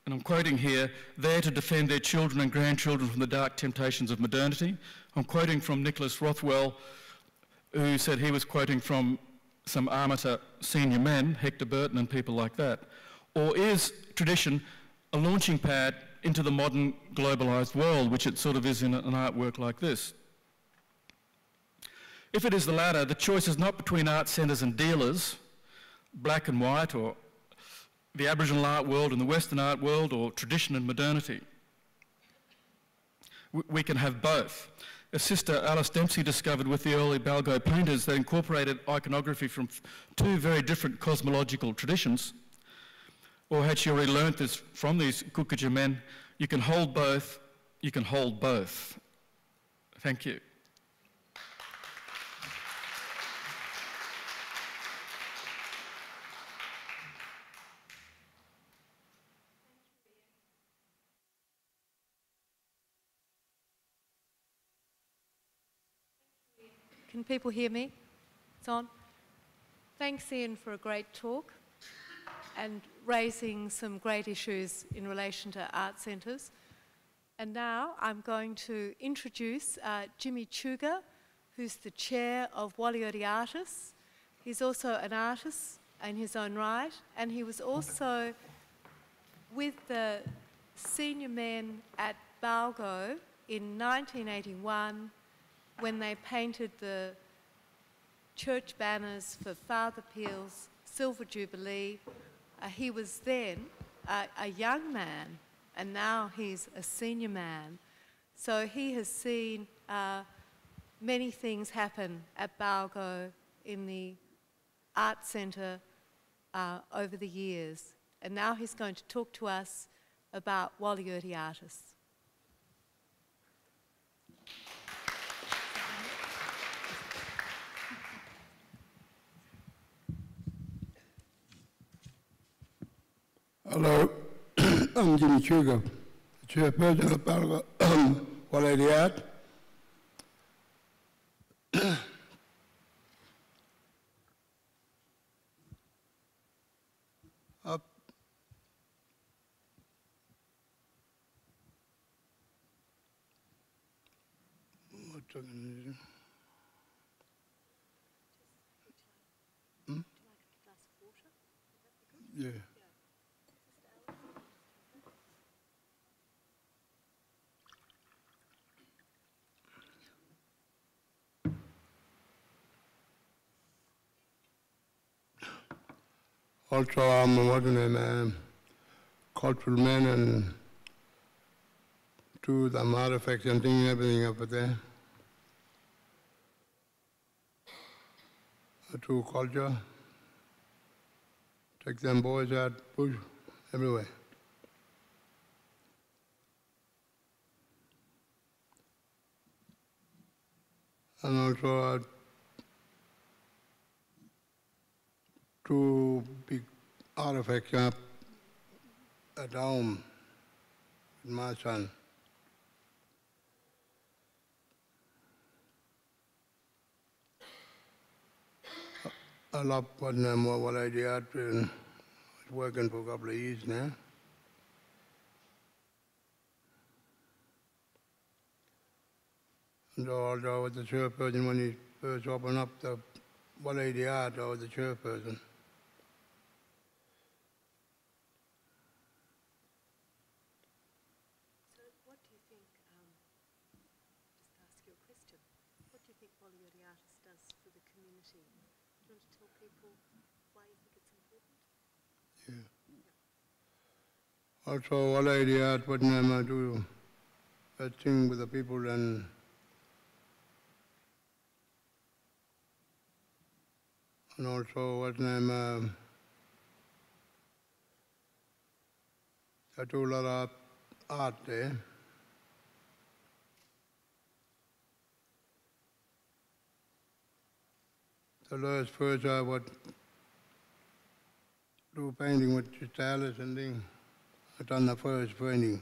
Speaker 4: and I'm quoting here, there to defend their children and grandchildren from the dark temptations of modernity. I'm quoting from Nicholas Rothwell, who said he was quoting from some Amata senior men, Hector Burton and people like that. Or is tradition a launching pad into the modern globalised world, which it sort of is in an artwork like this? If it is the latter, the choice is not between art centres and dealers, black and white or the Aboriginal art world and the Western art world, or tradition and modernity. We can have both. A sister, Alice Dempsey, discovered with the early Balgo painters that incorporated iconography from two very different cosmological traditions. Or had she already learnt this from these Kukatja men, you can hold both, you can hold both. Thank you.
Speaker 3: People hear me? It's on. Thanks, Ian, for a great talk and raising some great issues in relation to art centres. And now I'm going to introduce uh, Jimmy Tchooga, who's the chair of Warlayirti Artists. He's also an artist in his own right, and he was also with the senior men at Balgo in 1981 when they painted the church banners for Father Peile's Silver Jubilee. Uh, he was then a, young man, and now he's a senior man. So he has seen uh, many things happen at Balgo in the art centre uh, over the years. And now he's going to talk to us about Warlayirti artists.
Speaker 5: Hello, I'm Jimmy Tchooga, chairperson of Balgo Warlayirti Art. Up. What's that gonna do? Hmm? Yeah. I'm a what name, um, cultural man and do the artifacts and things, everything over there. Do culture. Take them boys out, push everywhere. And also, uh, two big artifacts up at home with my son. I love what name what I did. and was working for a couple of years now. And although I was the chairperson when he first opened up the what I did, I was the chairperson.
Speaker 3: So, what do you think? Um, just ask you a question. What do you think Warlayirti Artist does for the community? Do you want to tell people why you think it's important?
Speaker 5: Also, what I did, what name I do, a thing with the people and and also what name um, I do a lot of art there. The last first I would do painting with the stylus and thing. I done the first painting.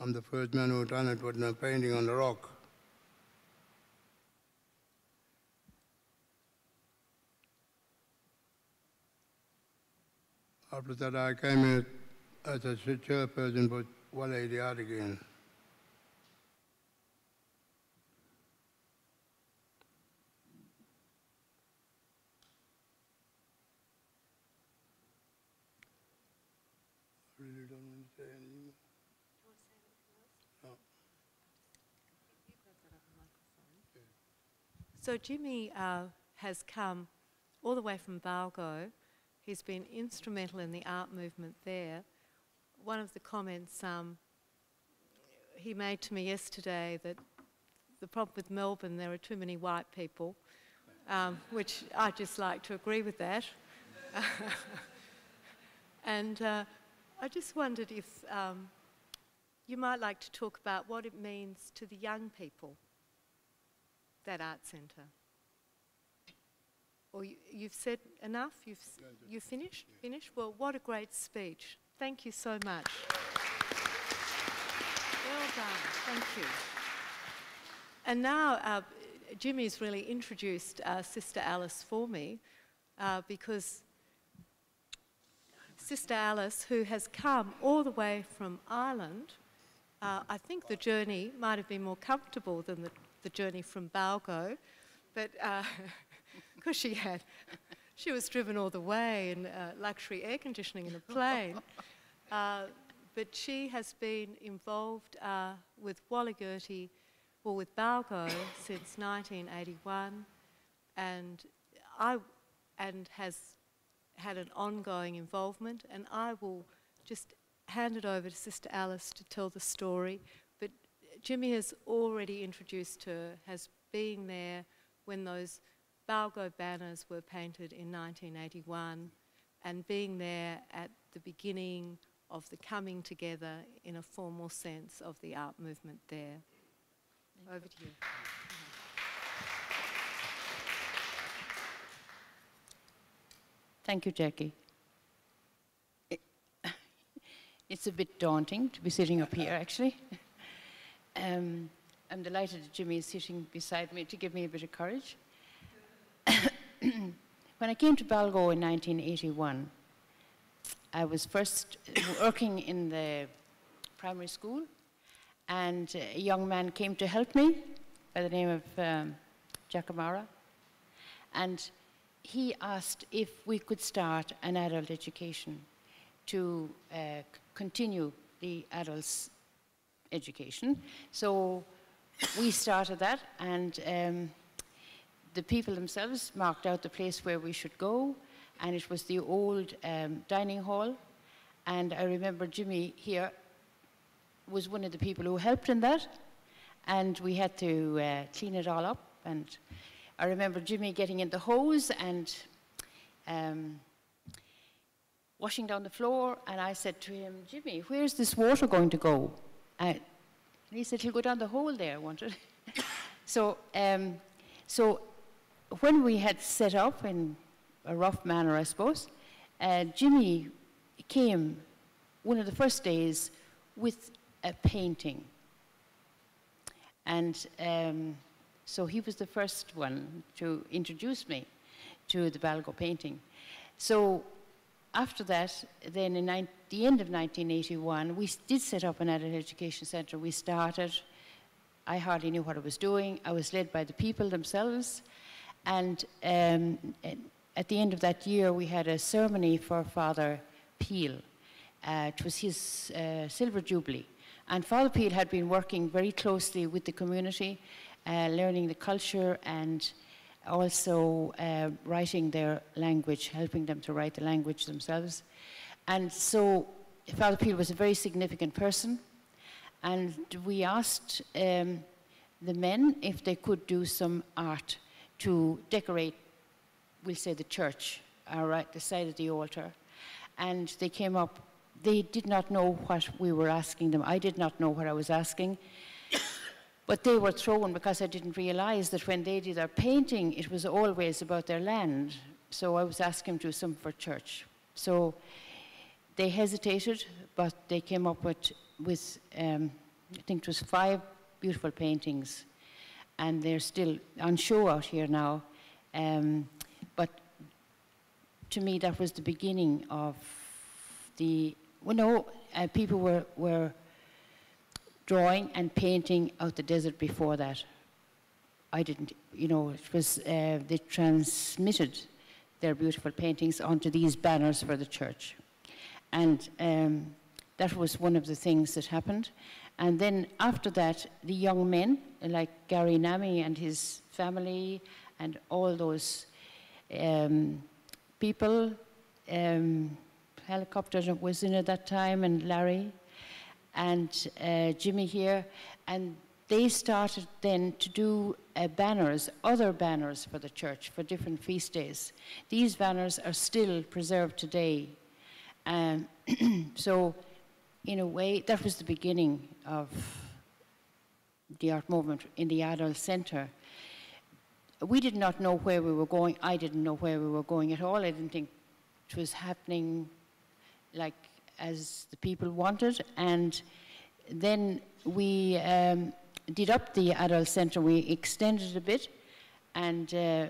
Speaker 5: I'm the first man who done it with the painting on the rock. After that, I came in as a chairperson for 180 Art again. really don't want to say anything. No.
Speaker 3: So Jimmy uh, has come all the way from Balgo. He's been instrumental in the art movement there. One of the comments um, he made to me yesterday that the problem with Melbourne, there are too many white people, um, which I just like to agree with that. and uh, I just wondered if um, you might like to talk about what it means to the young people, that art centre. Or you, you've said enough? You've, you finished? Finished? Well, what a great speech. Thank you so much. Well done. Thank you. And now uh, Jimmy's really introduced uh, Sister Alice for me uh, because Sister Alice, who has come all the way from Ireland, uh, I think the journey might have been more comfortable than the, the journey from Balgo, but because she had, she was driven all the way in uh, luxury air conditioning in a plane. Uh, but she has been involved uh, with Warlayirti, well, with Balgo since 1981, and I and has had an ongoing involvement. And I will just hand it over to Sister Alice to tell the story. But Jimmy has already introduced her, has been there when those Balgo banners were painted in 1981 and being there at the beginning of the coming together in a formal sense of the art movement there. Over to you.
Speaker 6: Thank you, Jackie. It, it's a bit daunting to be sitting up here, actually. Um, I'm delighted that Jimmy is sitting beside me to give me a bit of courage. when I came to Balgo in 1981, I was first working in the primary school, and a young man came to help me by the name of um. And he asked if we could start an adult education to uh, continue the adults' education. So we started that, and um, the people themselves marked out the place where we should go, and it was the old um, dining hall. And I remember Jimmy here was one of the people who helped in that, and we had to uh, clean it all up. And I remember Jimmy getting in the hose and um, washing down the floor, and I said to him, Jimmy, where's this water going to go? He said, he'll go down the hole there, won't it? so, um, so when we had set up in a rough manner, I suppose, uh, Jimmy came one of the first days with a painting. And um, so he was the first one to introduce me to the Balgo painting. So after that, then in the end of 1981, we did set up an adult education centre. We started. I hardly knew what I was doing. I was led by the people themselves. And um, at the end of that year, we had a ceremony for Father Peile. Uh, it was his uh, silver jubilee. And Father Peile had been working very closely with the community, uh, learning the culture and also uh, writing their language, helping them to write the language themselves. And so Father Peile was a very significant person. And we asked um, the men if they could do some art to decorate, we'll say, the church, or right the side of the altar. And they came up, they did not know what we were asking them. I did not know what I was asking. But they were thrown because I didn't realize that when they did their painting, it was always about their land. So I was asking them to do something for church. So they hesitated, but they came up with, with um, I think it was five beautiful paintings and they're still on show out here now. Um, but to me, that was the beginning of the, well, no, uh, people were, were drawing and painting out the desert before that. I didn't, you know, it was, uh, they transmitted their beautiful paintings onto these banners for the church. And um, that was one of the things that happened. And then after that, the young men, like Gary Nami and his family, and all those um, people, um, helicopter was in at that time, and Larry, and uh, Jimmy here, and they started then to do uh, banners, other banners for the church for different feast days. These banners are still preserved today. Um, so in a way, that was the beginning of the art movement in the adult centre. We did not know where we were going. I didn't know where we were going at all. I didn't think it was happening like as the people wanted. And then we um, did up the adult centre. We extended a bit, and uh,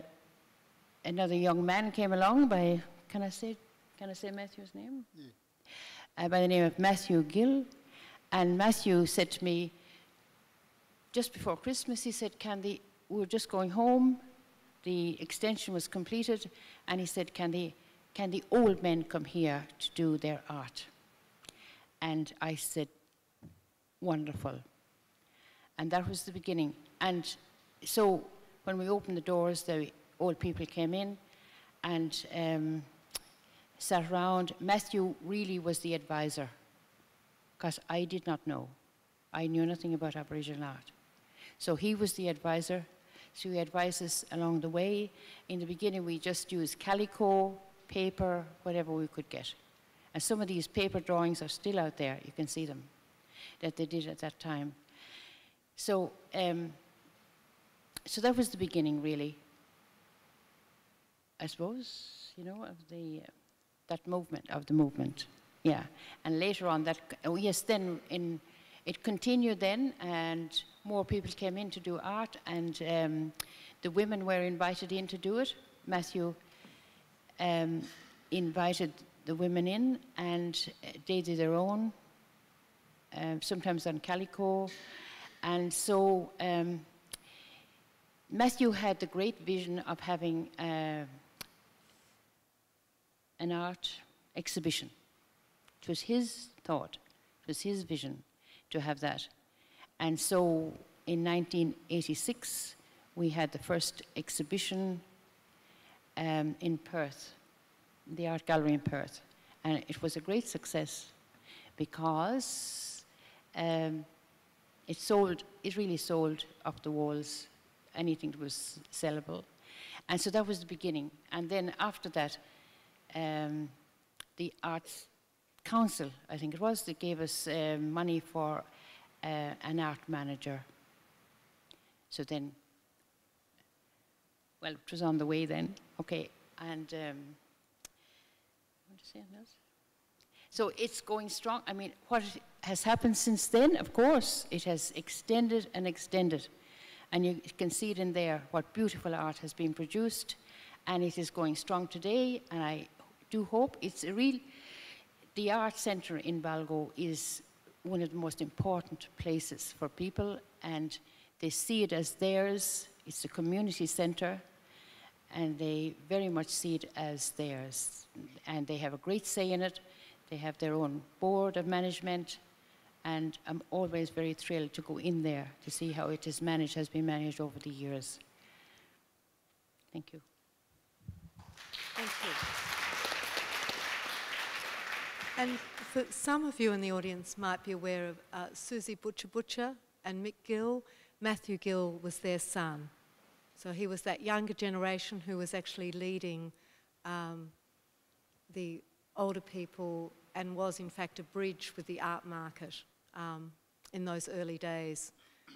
Speaker 6: another young man came along by, can I say, can I say Matthew's name? Yeah uh, by the name of Matthew Gill. And Matthew said to me, just before Christmas, he said, Can the, we were just going home, the extension was completed, and he said, Can the, can the old men come here to do their art? And I said, wonderful. And that was the beginning. And so when we opened the doors, the old people came in and um, sat around. Matthew really was the advisor because I did not know. I knew nothing about Aboriginal art. So he was the advisor. So he advised us along the way. In the beginning, we just used calico, paper, whatever we could get. And some of these paper drawings are still out there. You can see them that they did at that time. So, um, so that was the beginning, really. I suppose, you know, of the uh, that movement of the movement. Yeah, and later on, that oh yes, then in it continued then, and more people came in to do art, and um, the women were invited in to do it. Matthew um, invited the women in, and they did their own, uh, sometimes on calico, and so um, Matthew had the great vision of having uh, an art exhibition. It was his thought, it was his vision to have that. And so in 1986, we had the first exhibition um, in Perth, the Art Gallery in Perth. And it was a great success because um, it sold, it really sold up the walls, anything that was sellable. And so that was the beginning. And then after that, um, the Arts Council, I think it was, that gave us uh, money for uh, an art manager. So then, well, it was on the way then. Okay, and um? So it's going strong. I mean, what has happened since then? Of course, it has extended and extended, and you can see it in there. What beautiful art has been produced, and it is going strong today. And I do hope it's a real the art centre in Balgo is one of the most important places for people and they see it as theirs. It's a community centre and they very much see it as theirs. And they have a great say in it. They have their own board of management and I'm always very thrilled to go in there to see how it is managed, has been managed over the years. Thank you.
Speaker 3: Thank you. And some of you in the audience might be aware of uh, Susie Butcher Butcher and Mick Gill. Matthew Gill was their son. So he was that younger generation who was actually leading um, the older people and was in fact a bridge with the art market um, in those early days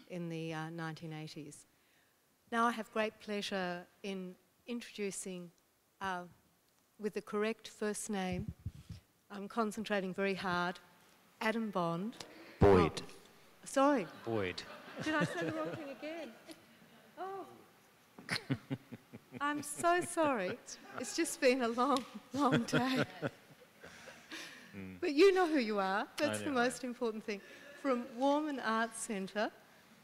Speaker 3: in the uh, 1980s. Now I have great pleasure in introducing uh, with the correct first name I'm concentrating very hard. Adam Bond.
Speaker 7: Boyd.
Speaker 3: Oh, sorry.
Speaker 7: Boyd.
Speaker 3: Did I say the wrong thing again? Oh. I'm so sorry. It's just been a long, long day. Mm. But you know who you are. That's the most important thing. From Warmun Arts Centre,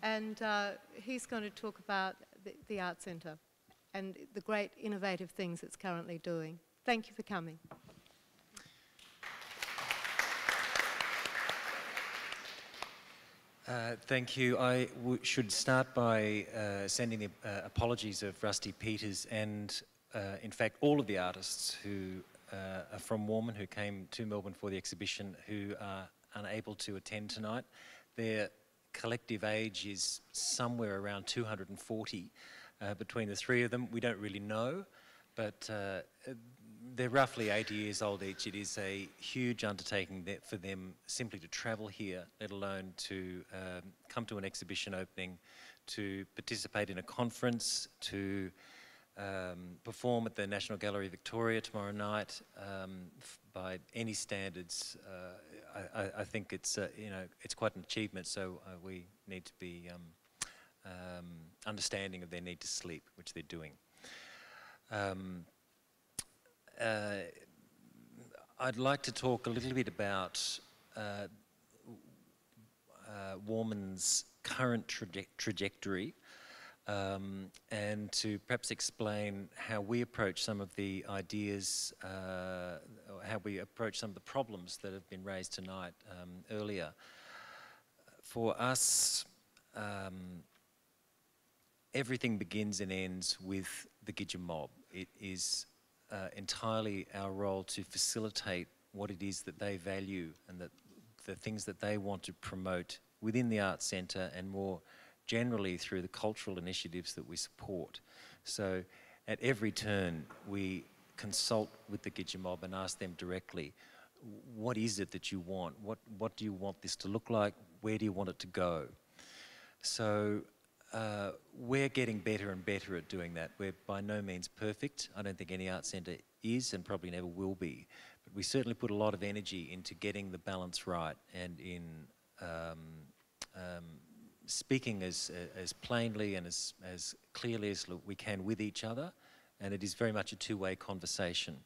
Speaker 3: and uh, he's going to talk about the, the Art Centre and the great innovative things it's currently doing. Thank you for coming.
Speaker 7: Uh, thank you. I should start by uh, sending the uh, apologies of Rusty Peters and, uh, in fact, all of the artists who uh, are from Warmun who came to Melbourne for the exhibition who are unable to attend tonight. Their collective age is somewhere around 240 between the three of them. We don't really know, but they're roughly 80 years old each. It is a huge undertaking for them simply to travel here, let alone to um, come to an exhibition opening, to participate in a conference, to um, perform at the National Gallery Victoria tomorrow night. Um, by any standards, uh, I, I, think it's uh, you know it's quite an achievement. So uh, we need to be um, um, understanding of their need to sleep, which they're doing. Uh, I'd like to talk a little bit about uh, uh, Warmun's current traje trajectory. um, and to perhaps explain how we approach some of the ideas, uh, how we approach some of the problems that have been raised tonight um, earlier. For us, um, everything begins and ends with the Gidja mob. It is uh, entirely our role to facilitate what it is that they value and that the things that they want to promote within the Arts Centre and more generally through the cultural initiatives that we support. So at every turn, we consult with the Gidja mob and ask them directly, what is it that you want? What, what do you want this to look like? Where do you want it to go? So uh, we're getting better and better at doing that. We're by no means perfect. I don't think any art centre is and probably never will be. But we certainly put a lot of energy into getting the balance right and in um, um, speaking as, as plainly and as, as clearly as we can with each other. And it is very much a two-way conversation.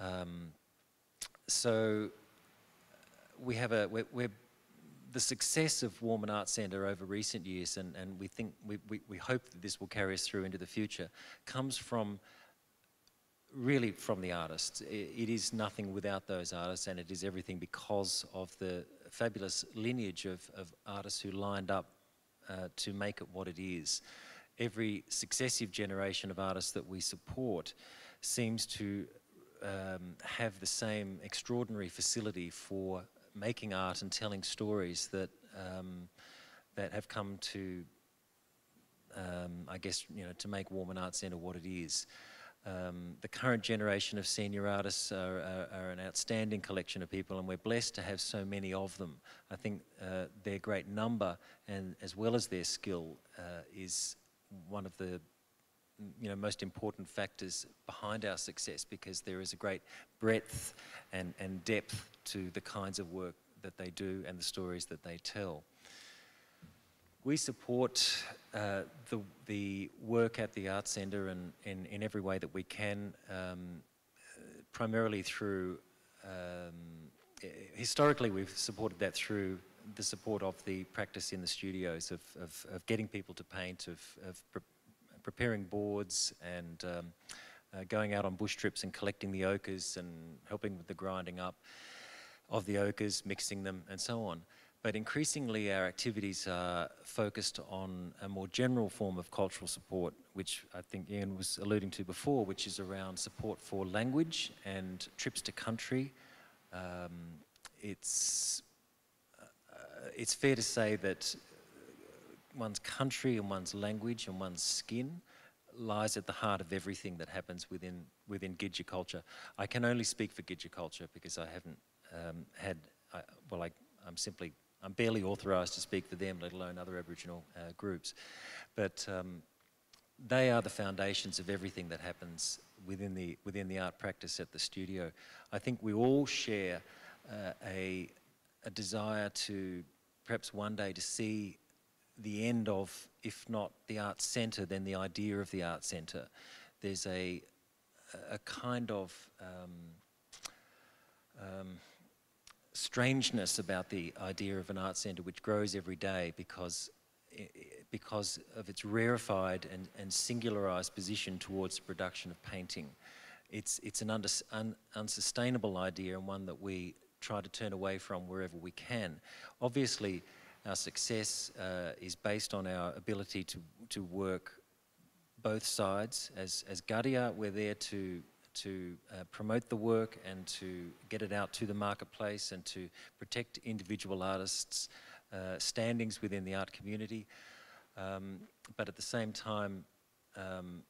Speaker 7: Um, so we have a, we're, we're the success of Warmun Arts Centre over recent years, and, and we think we, we, we hope that this will carry us through into the future, comes from really from the artists. it is nothing without those artists, and it is everything because of the fabulous lineage of, of artists who lined up uh, to make it what it is. Every successive generation of artists that we support seems to um, have the same extraordinary facility for making art and telling stories that um, that have come to, um, I guess, you know, to make Warmun Arts Centre what it is. Um, the current generation of senior artists are, are, are, an outstanding collection of people, and we're blessed to have so many of them. I think uh, their great number, and as well as their skill, uh, is one of the you know, most important factors behind our success because there is a great breadth and, and depth to the kinds of work that they do and the stories that they tell. We support uh, the, the work at the Arts Centre and in, in every way that we can, um, primarily through, um, historically we've supported that through the support of the practice in the studios of, of, of getting people to paint, of, of preparing boards and um, uh, going out on bush trips and collecting the ochres and helping with the grinding up of the ochres, mixing them and so on. But increasingly our activities are focused on a more general form of cultural support, which I think Ian was alluding to before, which is around support for language and trips to country. Um, it's, uh, it's fair to say that one's country and one's language and one's skin lies at the heart of everything that happens within, within Gidja culture. I can only speak for Gidja culture because I haven't um, had, I, well, I, I'm simply I'm barely authorised to speak for them, let alone other Aboriginal uh, groups. But um, they are the foundations of everything that happens within the, within the art practice at the studio. I think we all share uh, a, a desire to perhaps one day to see the end of, if not the art centre, then the idea of the art centre. There's a, a kind of um, um, strangeness about the idea of an art centre which grows every day because, because of its rarefied and, and singularised position towards the production of painting. It's, it's an un, unsustainable idea and one that we try to turn away from wherever we can. Obviously, our success uh, is based on our ability to, to work both sides. As, as Gadia, we're there to to uh, promote the work and to get it out to the marketplace and to protect individual artists' uh, standings within the art community. Um, but at the same time, um,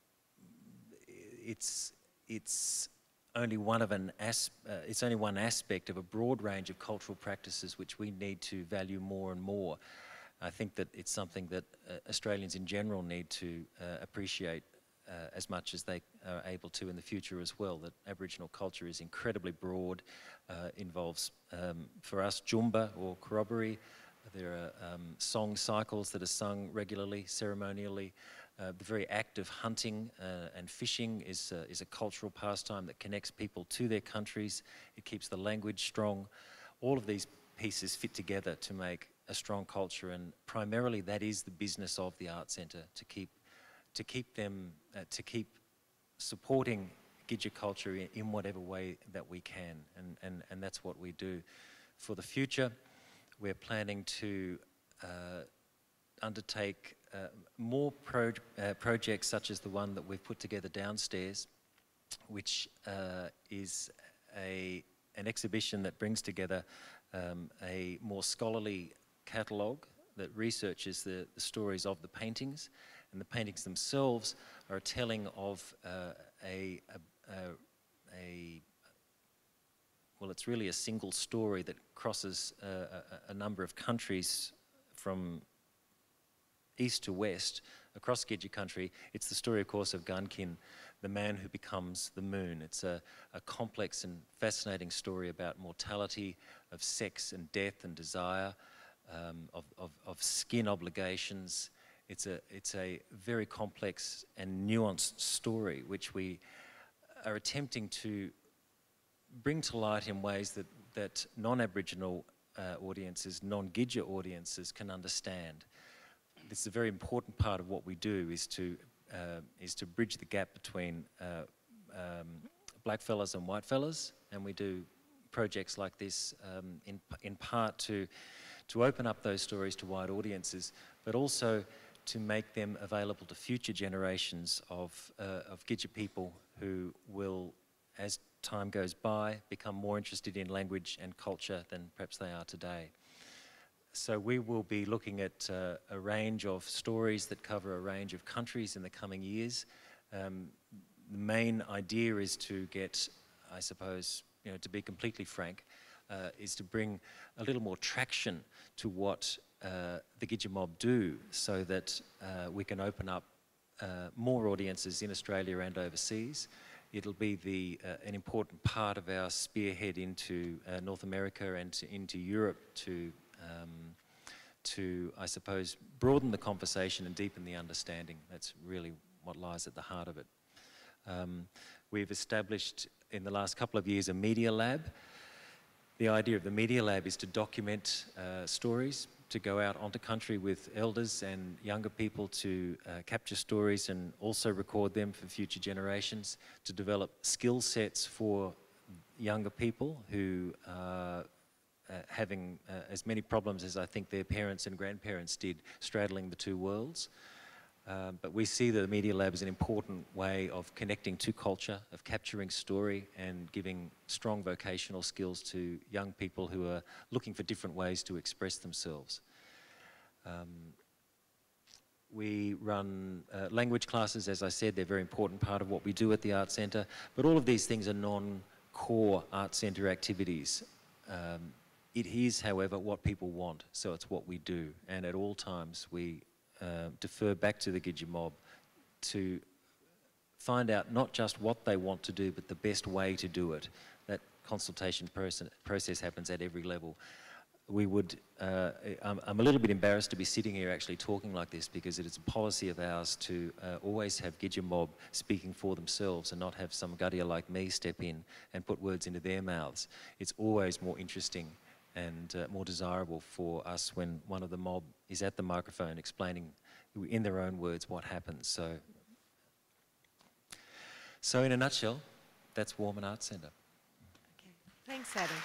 Speaker 7: it's, it's only one of an as, uh, it's only one aspect of a broad range of cultural practices which we need to value more and more. I think that it's something that uh, Australians in general need to uh, appreciate uh, as much as they are able to in the future as well. That Aboriginal culture is incredibly broad, uh, involves um, for us Joonba or corroboree. There are um, song cycles that are sung regularly, ceremonially. Uh, the very act of hunting uh, and fishing is, uh, is a cultural pastime that connects people to their countries. It keeps the language strong. All of these pieces fit together to make a strong culture, and primarily that is the business of the art centre to keep to keep them uh, to keep supporting Gidja culture in, in, whatever way that we can, and, and and that's what we do. For the future, we're planning to uh, undertake uh, more pro uh, projects such as the one that we've put together downstairs, which uh, is a an exhibition that brings together um, a more scholarly catalogue that researches the, the, stories of the paintings, and the paintings themselves are a telling of uh, a, a, a, well, it's really a single story that crosses uh, a, number of countries from east to west across Gidja country. It's the story, of course, of Gunkin, the man who becomes the moon. It's a, a complex and fascinating story about mortality, of sex and death and desire, um, of, of, of, skin obligations. It's a, it's a very complex and nuanced story which we are attempting to bring to light in ways that, that non-Aboriginal uh, audiences, non-Gidja audiences can understand. This is a very important part of what we do is to, uh, is to bridge the gap between uh, um, black fellas and white fellas and we do projects like this um, in, in part to to open up those stories to wide audiences, but also to make them available to future generations of, uh, of Gidja people who will, as time goes by, become more interested in language and culture than perhaps they are today. So we will be looking at uh, a range of stories that cover a range of countries in the coming years. Um, the main idea is to get, I suppose, you know, to be completely frank, uh, is to bring a little more traction to what uh, the Gidja mob do so that uh, we can open up uh, more audiences in Australia and overseas. It'll be the, uh, an important part of our spearhead into North America and to, into Europe to, um, to, I suppose, broaden the conversation and deepen the understanding. That's really what lies at the heart of it. Um, we've established in the last couple of years a media lab the idea of the Media Lab is to document uh, stories, to go out onto country with elders and younger people to uh, capture stories and also record them for future generations, to develop skill sets for younger people who are uh, having uh, as many problems as I think their parents and grandparents did, straddling the two worlds. Um, but we see the Media Lab as an important way of connecting to culture, of capturing story and giving strong vocational skills to young people who are looking for different ways to express themselves. Um, we run uh, language classes, as I said, they're a very important part of what we do at the Art Centre, but all of these things are non-core Art Centre activities. Um, it is, however, what people want, so it's what we do, and at all times we uh, defer back to the Gidja mob to find out not just what they want to do, but the best way to do it. That consultation process happens at every level. We would, uh, I'm, I'm, a little bit embarrassed to be sitting here actually talking like this because it is a policy of ours to uh, always have Gidja mob speaking for themselves and not have some Gadiya like me step in and put words into their mouths. It's always more interesting and uh, more desirable for us when one of the mob is at the microphone explaining in their own words what happens. So, so in a nutshell, that's Warmun Arts Centre.
Speaker 3: Okay. Thanks, Adam.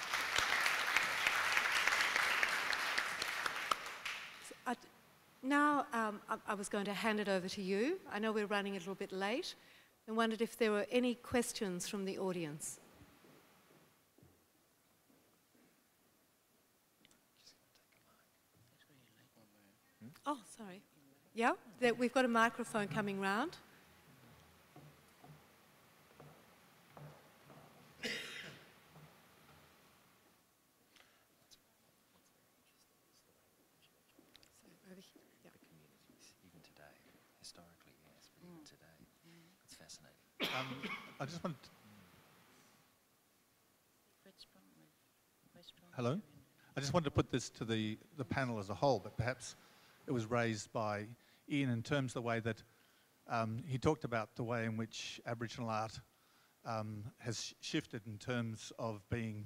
Speaker 3: Now um, I, I was going to hand it over to you. I know we're running a little bit late. I wondered if there were any questions from the audience. Oh, sorry. Yeah, we've got a microphone coming round.
Speaker 7: Even today, historically, yes, but even today, it's fascinating.
Speaker 8: Um, I just want. Hello. I just wanted to put this to the, the panel as a whole, but perhaps it was raised by Ian in terms of the way that um, he talked about the way in which Aboriginal art um, has shifted in terms of being,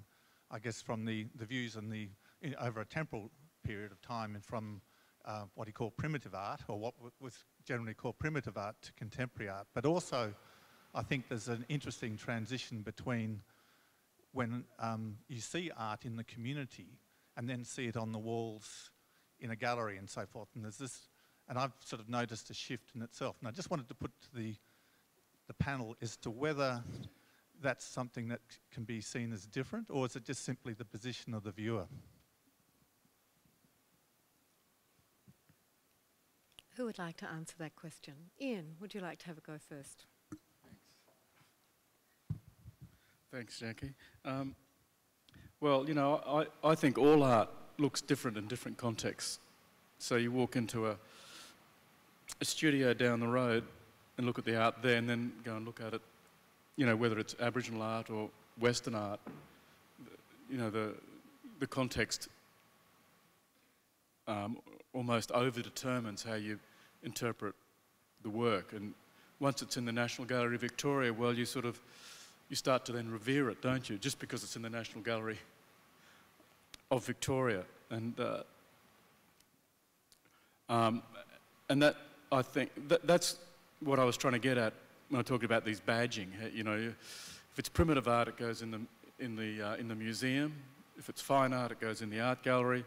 Speaker 8: I guess, from the, the views and the in, over a temporal period of time and from uh, what he called primitive art, or what was generally called primitive art, to contemporary art. But also, I think there's an interesting transition between when um, you see art in the community and then see it on the walls in a gallery and so forth. And there's this, and I've sort of noticed a shift in itself. And I just wanted to put to the, the panel as to whether that's something that can be seen as different or is it just simply the position of the viewer?
Speaker 3: Who would like to answer that question? Ian, would you like to have a go first?
Speaker 4: Thanks, Jackie. Um, well, you know, I, I think all art looks different in different contexts. So you walk into a, a studio down the road and look at the art there and then go and look at it, you know, whether it's Aboriginal art or Western art, you know, the, the context um, almost over-determines how you interpret the work. And once it's in the National Gallery of Victoria, well, you sort of, you start to then revere it, don't you? Just because it's in the National Gallery of Victoria. And, uh, um, and that, I think, that, that's what I was trying to get at when I talked about these badging. Uh, You know, if it's primitive art, it goes in the, in the, uh, in the museum. If it's fine art, it goes in the art gallery.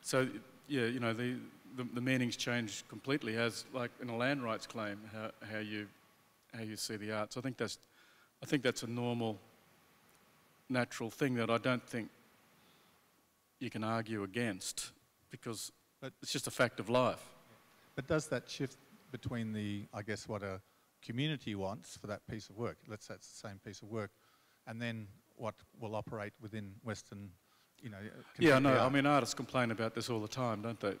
Speaker 4: So, yeah, you know, the, the, the meanings change completely as, like in a land rights claim, how, how, you, how you see the art. So I think that's, I think that's a normal, natural thing that I don't think you can argue against because
Speaker 8: But-
Speaker 4: it's just a fact of life.
Speaker 8: But does that shift between the, I guess, what a community wants for that piece of work, let's say it's the same piece of work, and then what will operate within Western, you know,
Speaker 4: Yeah, no, I mean, artists complain about this all the time, don't they?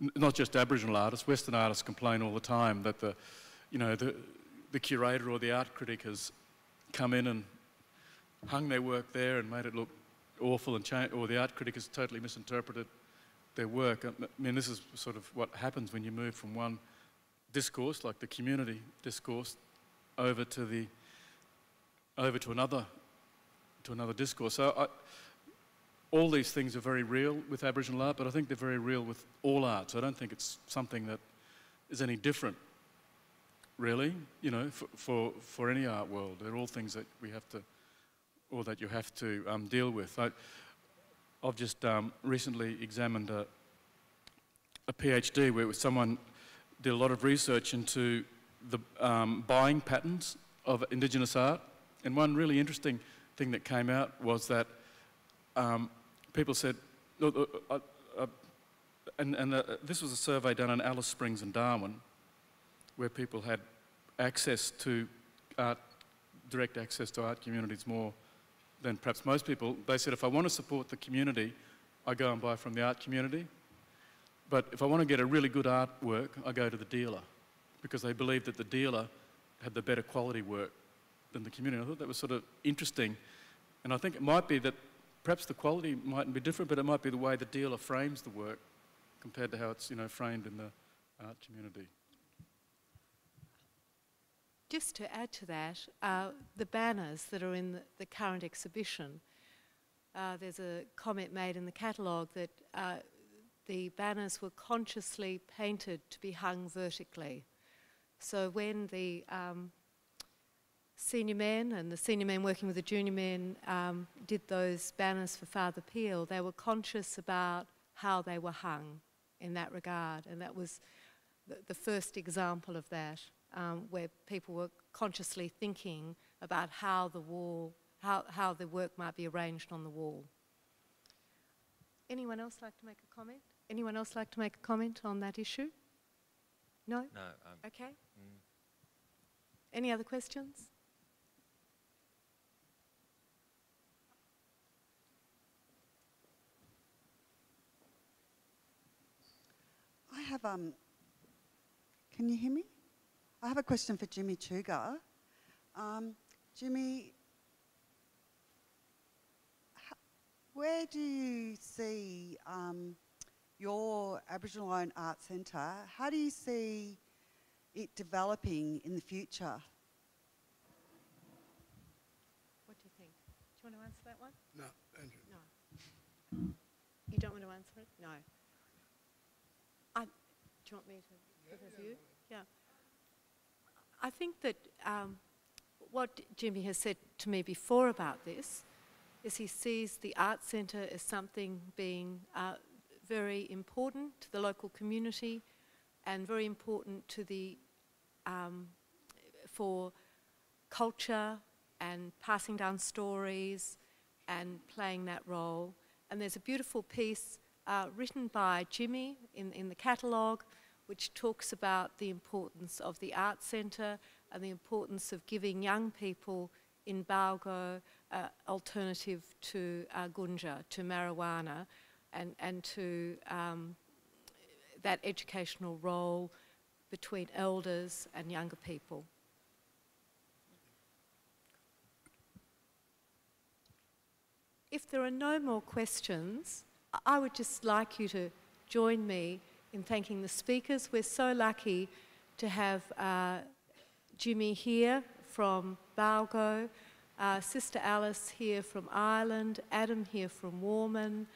Speaker 4: N- not just Aboriginal artists, Western artists complain all the time that the, you know, the, the curator or the art critic has come in and hung their work there and made it look awful and cha- or the art critic has totally misinterpreted their work. Um, I mean, this is sort of what happens when you move from one discourse, like the community discourse, over to the, over to another, to another discourse. So I, all these things are very real with Aboriginal art, but I think they're very real with all art. So I don't think it's something that is any different, really, you know, for, for, for any art world. They're all things that we have to, or that you have to um, deal with. I, I've just um, recently examined a, a PhD where someone did a lot of research into the um, buying patterns of Indigenous art. And one really interesting thing that came out was that um, people said, look, uh, uh, uh, and, and uh, this was a survey done in Alice Springs and Darwin, where people had access to art, direct access to art communities more than perhaps most people. They said, if I want to support the community, I go and buy from the art community. But if I want to get a really good artwork, I go to the dealer because they believe that the dealer had the better quality work than the community. I thought that was sort of interesting. And I think it might be that perhaps the quality mightn't be different, but it might be the way the dealer frames the work compared to how it's you know, framed in the art community.
Speaker 3: Just to add to that, uh, the banners that are in the, the current exhibition, uh, there's a comment made in the catalogue that uh, the banners were consciously painted to be hung vertically. So when the um, senior men and the senior men working with the junior men um, did those banners for Father Peile, they were conscious about how they were hung in that regard, and that was the, the first example of that, um, where people were consciously thinking about how the wall, how, how the work might be arranged on the wall. Anyone else like to make a comment? Anyone else like to make a comment on that issue? No?
Speaker 7: No, um,
Speaker 3: Okay. Any other questions?
Speaker 9: I have um. Can you hear me? I have a question for Jimmy Tchooga. Um, Jimmy, h- where do you see um, your Aboriginal owned art centre? How do you see it developing in the future?
Speaker 3: What do you think? Do you want to answer that one?
Speaker 5: No, Andrew.
Speaker 3: No. You don't want to answer it? No. I, do you want me to give a view? Yeah. I think that um, what Jimmy has said to me before about this is he sees the art centre as something being uh, very important to the local community and very important to the um, for culture and passing down stories and playing that role. And there's a beautiful piece uh, written by Jimmy in, in the catalogue which talks about the importance of the art centre and the importance of giving young people in Balgo uh, alternative to uh, gunja, to marijuana, and, and to um, that educational role between elders and younger people. If there are no more questions, I would just like you to join me in thanking the speakers. We're so lucky to have uh, Jimmy here from Balgo, uh, Sister Alice here from Ireland, Adam here from Warmun,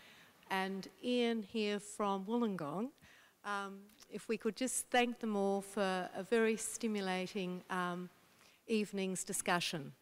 Speaker 3: and Ian here from Wollongong. Um, if we could just thank them all for a very stimulating um, evening's discussion.